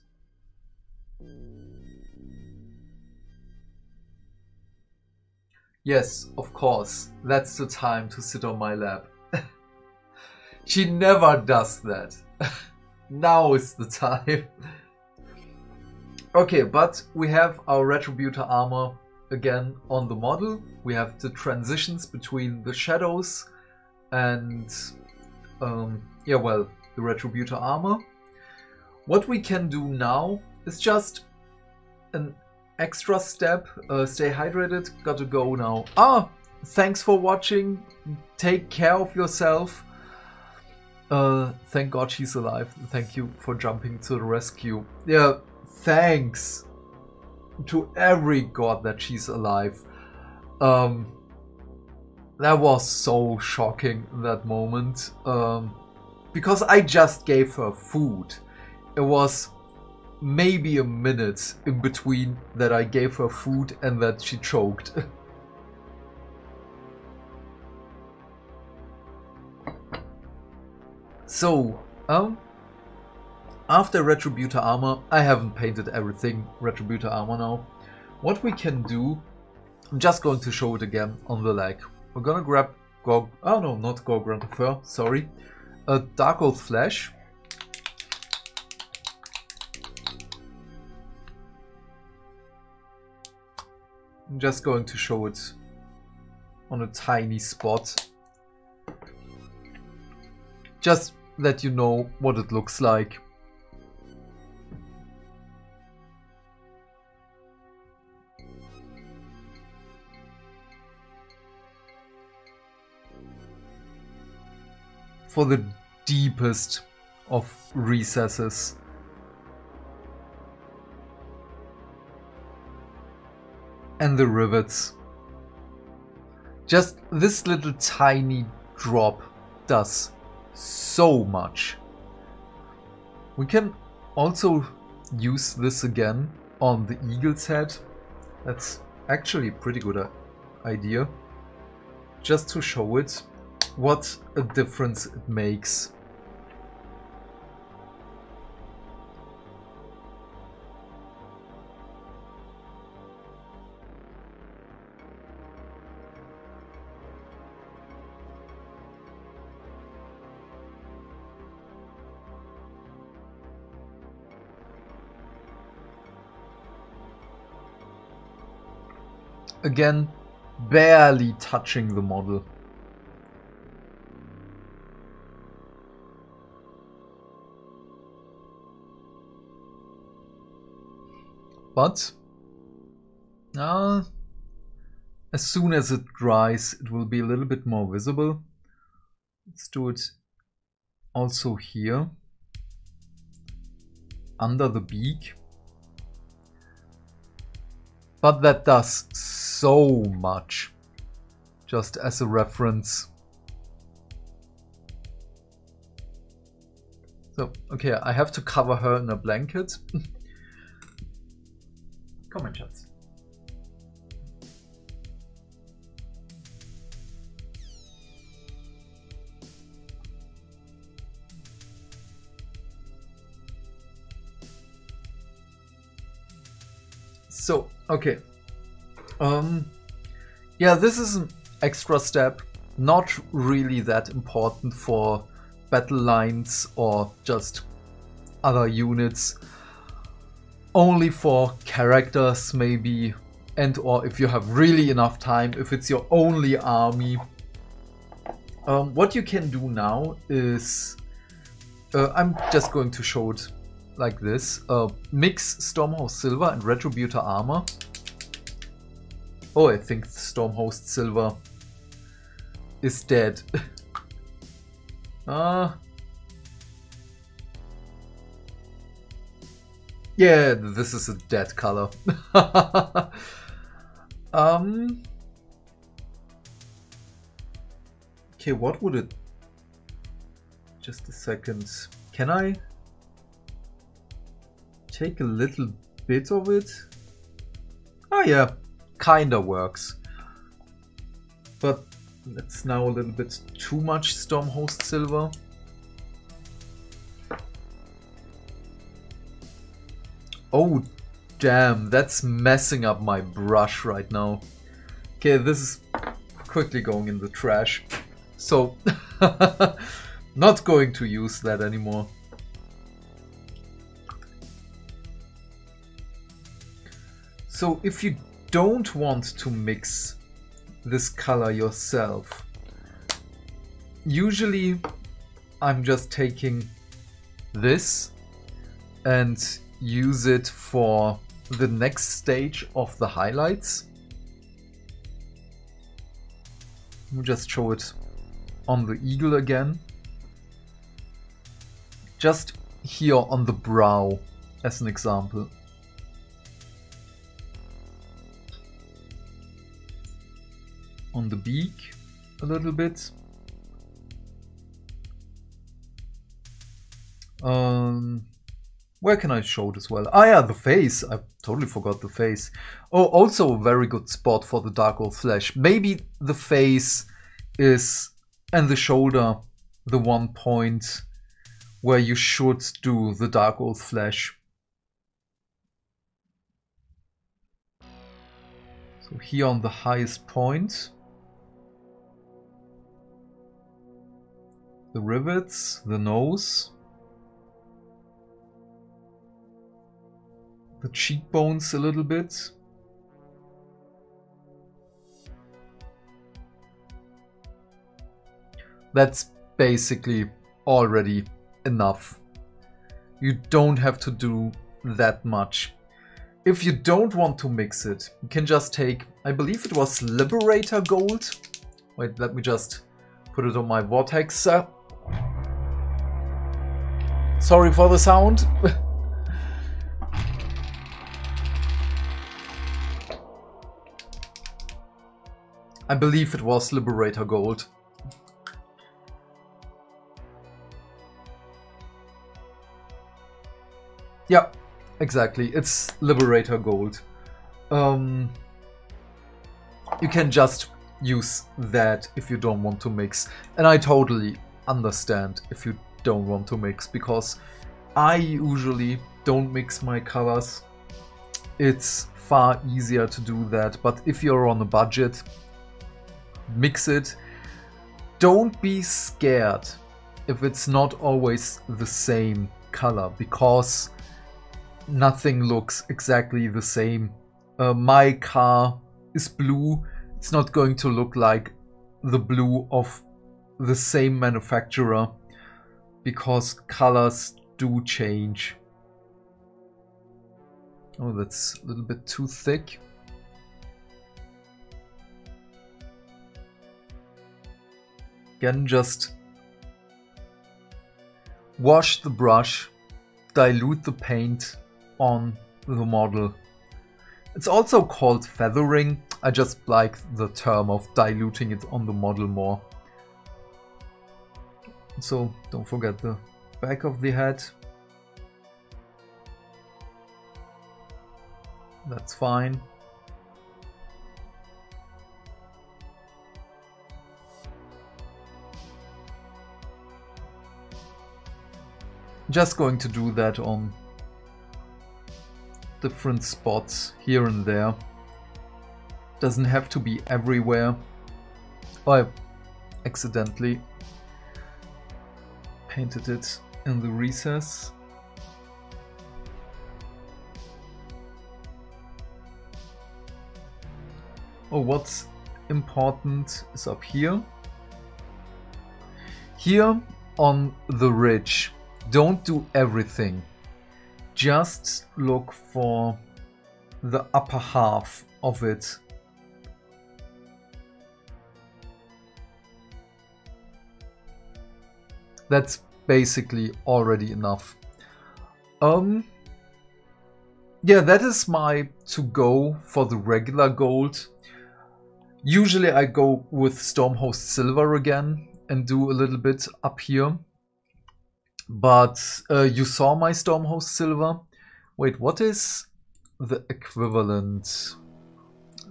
Yes, of course. That's the time to sit on my lap. *laughs* she never does that. *laughs* now is the time. *laughs* okay, but we have our Retributor armor again on the model. We have the transitions between the shadows and um, yeah, well, the Retributor armor. What we can do now is just an extra step. Uh, stay hydrated. Got to go now. Ah, thanks for watching. Take care of yourself. Uh, thank God she's alive. Thank you for jumping to the rescue. Yeah, thanks to every god that she's alive. Um, that was so shocking that moment. Um, because I just gave her food. It was maybe a minute in between that I gave her food and that she choked. *laughs* so, um, after Retributor armor, I haven't painted everything Retributor armor now. What we can do, I'm just going to show it again on the leg. We're gonna grab Gog, oh no, not Gore-Grunta Fur, sorry. A Darkoath Flesh. I'm just going to show it on a tiny spot. Just let you know what it looks like. for the deepest of recesses. And the rivets. Just this little tiny drop does so much. We can also use this again on the eagle's head. That's actually a pretty good uh, idea. Just to show it what a difference it makes. Again, barely touching the model. But uh, as soon as it dries, it will be a little bit more visible. Let's do it also here under the beak. But that does so much. Just as a reference. So, okay, I have to cover her in a blanket. *laughs* Komm, mein So, okay. Um, yeah, this is an extra step, not really that important for battle lines or just other units only for characters maybe and or if you have really enough time if it's your only army um, what you can do now is uh, I'm just going to show it like this uh, mix Stormhost Silver and Retributor Armor oh I think Stormhost Silver is dead ah *laughs* uh, Yeah, this is a dead color. *laughs* um. Okay, what would it... Just a second. Can I take a little bit of it? Oh yeah, kinda works. But that's now a little bit too much Stormhost Silver. Oh, damn, that's messing up my brush right now. Okay, this is quickly going in the trash. So, *laughs* not going to use that anymore. So if you don't want to mix this color yourself, usually I'm just taking this and use it for the next stage of the highlights. Me just show it on the eagle again. Just here on the brow as an example. On the beak a little bit. Um, where can I show this well? Ah yeah, the face. I totally forgot the face. Oh, also a very good spot for the Darkoath flesh. Maybe the face is and the shoulder the one point where you should do the Darkoath flesh. So here on the highest point. The rivets, the nose. The cheekbones a little bit. That's basically already enough. You don't have to do that much. If you don't want to mix it, you can just take, I believe it was Liberator Gold. Wait, let me just put it on my Vortex. Uh, Sorry for the sound. *laughs* I believe it was Liberator Gold. Yeah, exactly. It's Liberator Gold. Um, you can just use that if you don't want to mix. And I totally understand if you don't want to mix because I usually don't mix my colors. It's far easier to do that, but if you're on a budget, mix it. Don't be scared if it's not always the same color because nothing looks exactly the same. Uh, my car is blue. It's not going to look like the blue of the same manufacturer because colors do change. Oh, that's a little bit too thick. Again, just wash the brush, dilute the paint, on the model. It's also called feathering. I just like the term of diluting it on the model more. So don't forget the back of the head. That's fine. Just going to do that on different spots here and there. Doesn't have to be everywhere. I accidentally painted it in the recess. Oh, what's important is up here. Here on the ridge, don't do everything just look for the upper half of it. That's basically already enough. Um, yeah, that is my to go for the regular gold. Usually I go with Stormhost Silver again and do a little bit up here. But uh, you saw my Stormhost Silver. Wait, what is the equivalent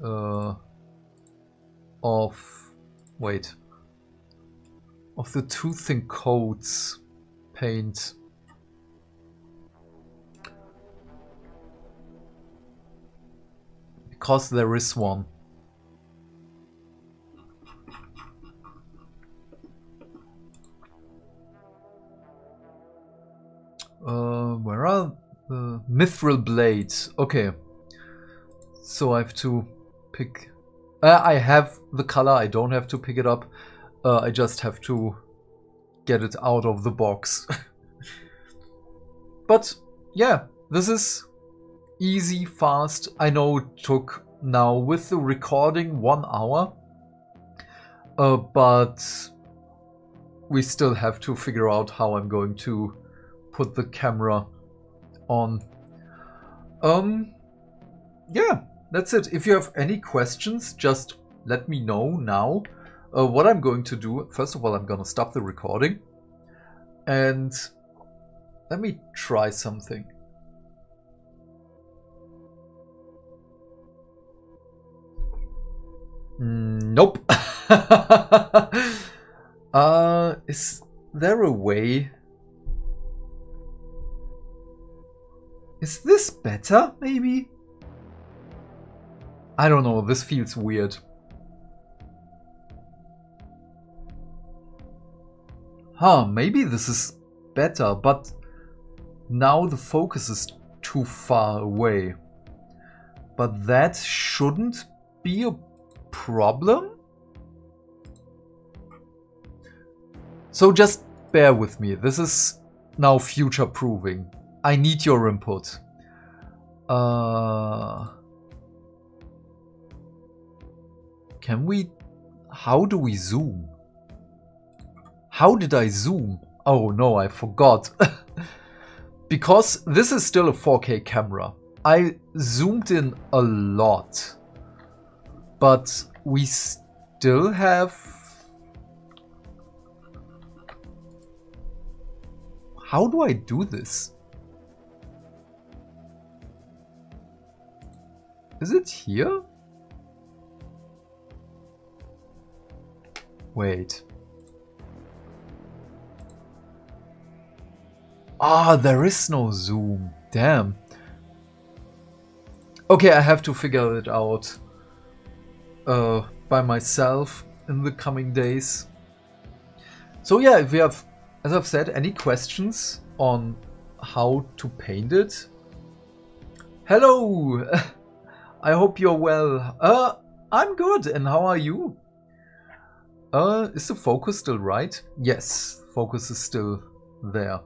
uh, of... Wait. Of the Two Thin Coats paint? Because there is one. Uh, where are the mithril blades? Okay. So I have to pick... Uh, I have the color, I don't have to pick it up. Uh, I just have to get it out of the box. *laughs* but yeah, this is easy, fast. I know it took now with the recording one hour. Uh, but we still have to figure out how I'm going to put the camera on. Um, yeah, that's it. If you have any questions, just let me know now. Uh, what I'm going to do, first of all, I'm going to stop the recording. And let me try something. Mm, nope. *laughs* uh, is there a way? Is this better, maybe? I don't know, this feels weird. Huh, maybe this is better, but now the focus is too far away. But that shouldn't be a problem? So just bear with me. This is now future proving. I need your input. Uh, can we... How do we zoom? How did I zoom? Oh no, I forgot. *laughs* because this is still a 4K camera. I zoomed in a lot. But we still have... How do I do this? Is it here? Wait. Ah, there is no zoom. Damn. Okay, I have to figure it out uh, by myself in the coming days. So yeah, if you have, as I've said, any questions on how to paint it, hello! *laughs* I hope you're well. Uh, I'm good, and how are you? Uh, is the focus still right? Yes, focus is still there.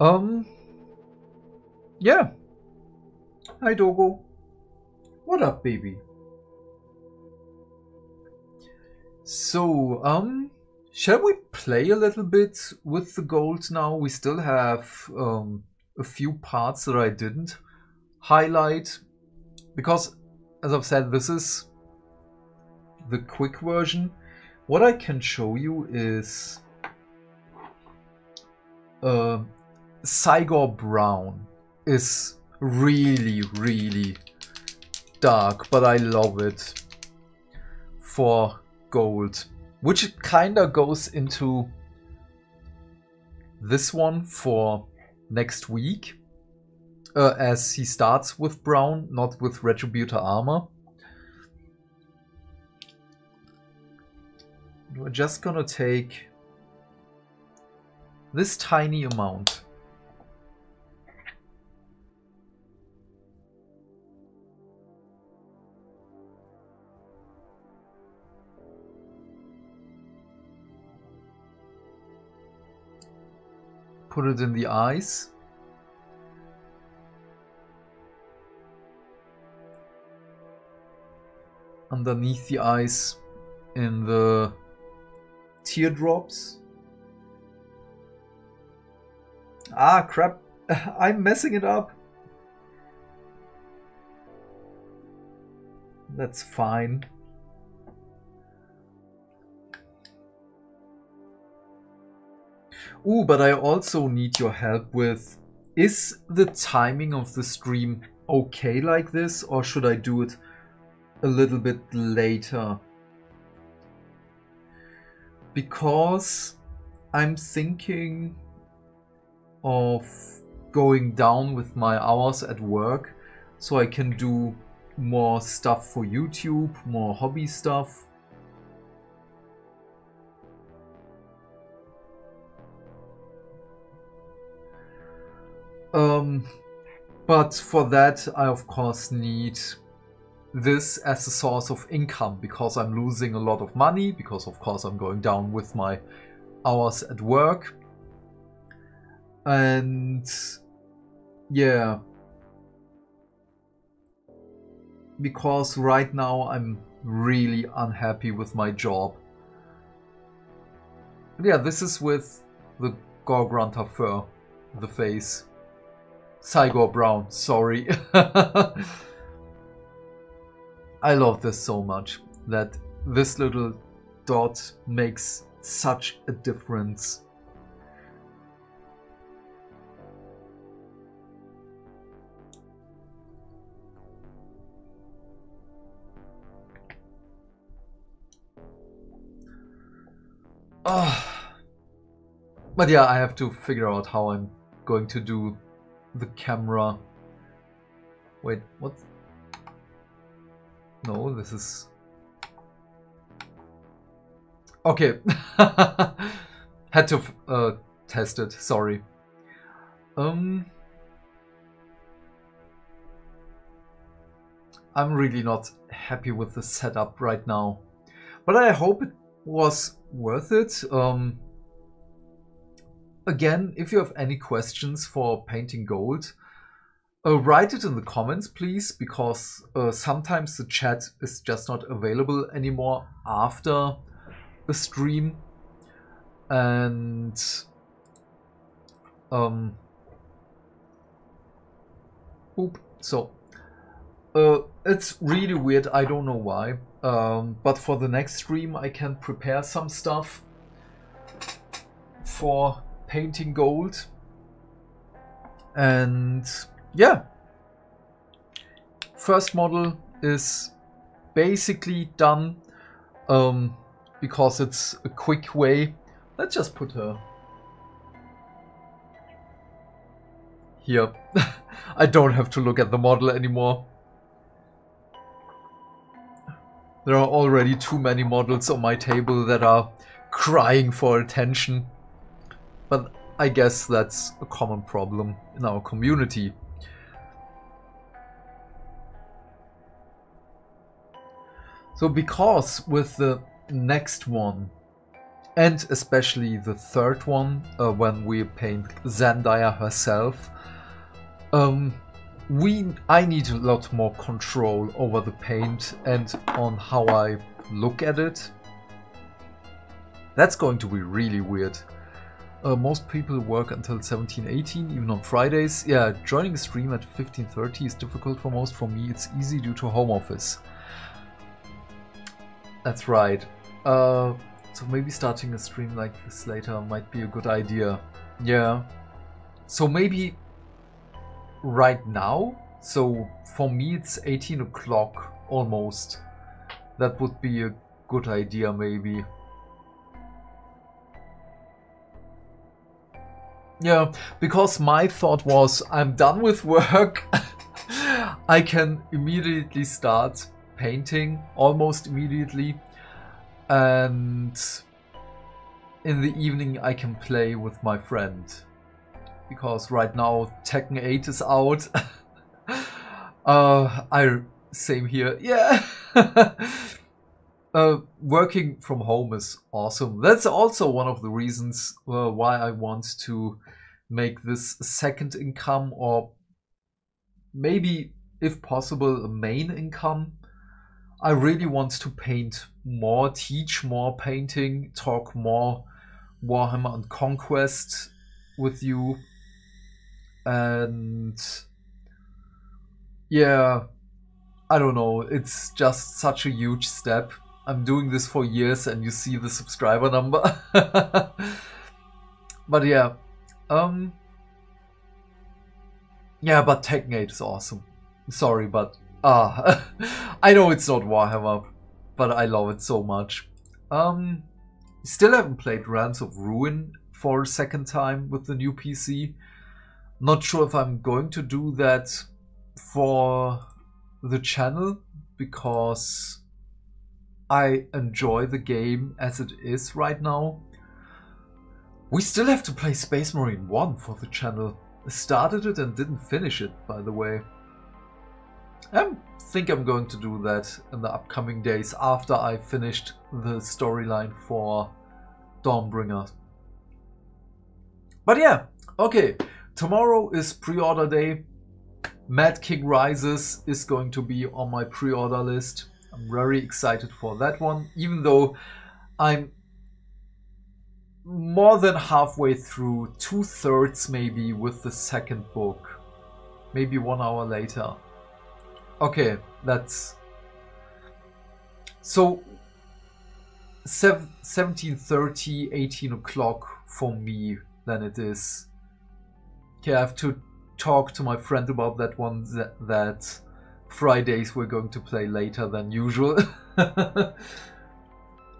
Um, yeah. Hi, Dogo. What up, baby? So, um, shall we play a little bit with the gold now? We still have um, a few parts that I didn't highlight because, as I've said, this is the quick version. What I can show you is uh, Cygor Brown is really, really dark, but I love it for gold, which kinda goes into this one for next week, uh, as he starts with Brown, not with Retributor armor. We're just gonna take this tiny amount. Put it in the eyes. Underneath the eyes in the teardrops. Ah, crap. *laughs* I'm messing it up. That's fine. Ooh, but I also need your help with... Is the timing of the stream okay like this? Or should I do it a little bit later? Because I'm thinking of going down with my hours at work so I can do more stuff for YouTube, more hobby stuff. Um, but for that, I of course need this as a source of income because I'm losing a lot of money because of course I'm going down with my hours at work. And yeah, because right now I'm really unhappy with my job. yeah, this is with the Gore-Grunta fur, the face. Cygor Brown, sorry. *laughs* I love this so much, that this little dot makes such a difference. Oh. But yeah, I have to figure out how I'm going to do the camera. Wait, what? No, this is... Okay. *laughs* Had to uh, test it, sorry. Um... I'm really not happy with the setup right now. But I hope it was worth it. Um, again, if you have any questions for painting gold, uh, write it in the comments, please, because uh, sometimes the chat is just not available anymore after the stream. And um, oop, so uh, it's really weird. I don't know why. Um, but for the next stream, I can prepare some stuff for painting gold. And yeah, first model is basically done um, because it's a quick way. Let's just put her here. *laughs* I don't have to look at the model anymore. There are already too many models on my table that are crying for attention. I guess that's a common problem in our community. So because with the next one, and especially the third one, uh, when we paint Xandire herself, um, we I need a lot more control over the paint and on how I look at it. That's going to be really weird. Uh, most people work until 17:18, even on Fridays. Yeah, joining a stream at 15.30 is difficult for most. For me, it's easy due to home office. That's right. Uh, so maybe starting a stream like this later might be a good idea. Yeah. So maybe right now, so for me it's 18 o'clock almost. That would be a good idea maybe. Yeah, because my thought was I'm done with work. *laughs* I can immediately start painting almost immediately and in the evening I can play with my friend because right now Tekken 8 is out. *laughs* uh, I same here. Yeah. *laughs* uh, working from home is awesome. That's also one of the reasons uh, why I want to make this second income or maybe if possible a main income. I really want to paint more, teach more painting, talk more Warhammer and Conquest with you and yeah, I don't know. It's just such a huge step. I'm doing this for years and you see the subscriber number. *laughs* but yeah, um, yeah, but Tekken 8 is awesome. Sorry, but ah, *laughs* I know it's not Warhammer, but I love it so much. Um, still haven't played Realms of Ruin for a second time with the new PC. Not sure if I'm going to do that for the channel because I enjoy the game as it is right now. We still have to play Space Marine 1 for the channel. I started it and didn't finish it, by the way. I think I'm going to do that in the upcoming days after I finished the storyline for Dawnbringer. But yeah, okay. Tomorrow is pre-order day. Mad King Rises is going to be on my pre-order list. I'm very excited for that one, even though I'm more than halfway through, two thirds maybe, with the second book. Maybe one hour later. Okay, that's. So, 17.30, 18 o'clock for me, then it is. Okay, I have to talk to my friend about that one, that, that Fridays we're going to play later than usual. *laughs*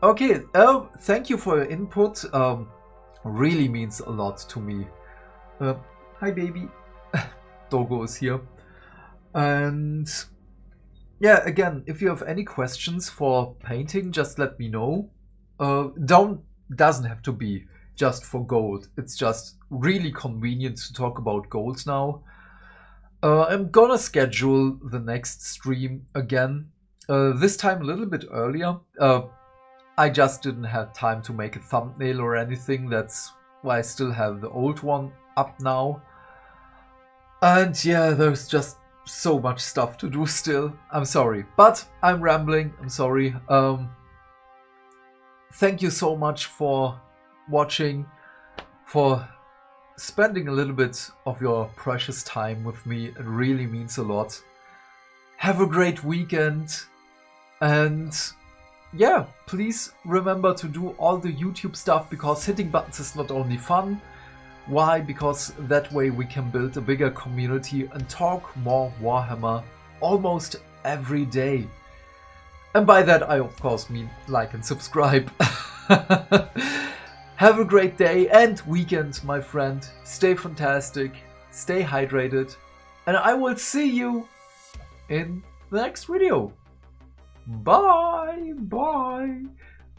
okay, oh, thank you for your input. Um, really means a lot to me. Uh, hi, baby. *laughs* Dogo is here. And yeah, again, if you have any questions for painting, just let me know. Uh, don't doesn't have to be just for gold. It's just really convenient to talk about gold now. Uh, I'm gonna schedule the next stream again. Uh, this time a little bit earlier. Uh, I just didn't have time to make a thumbnail or anything. That's why I still have the old one up now. And yeah, there's just so much stuff to do still. I'm sorry, but I'm rambling. I'm sorry. Um, thank you so much for watching, for spending a little bit of your precious time with me. It really means a lot. Have a great weekend. And yeah, please remember to do all the YouTube stuff because hitting buttons is not only fun. Why? Because that way we can build a bigger community and talk more Warhammer almost every day. And by that I of course mean like and subscribe. *laughs* Have a great day and weekend, my friend. Stay fantastic, stay hydrated, and I will see you in the next video. Bye, bye.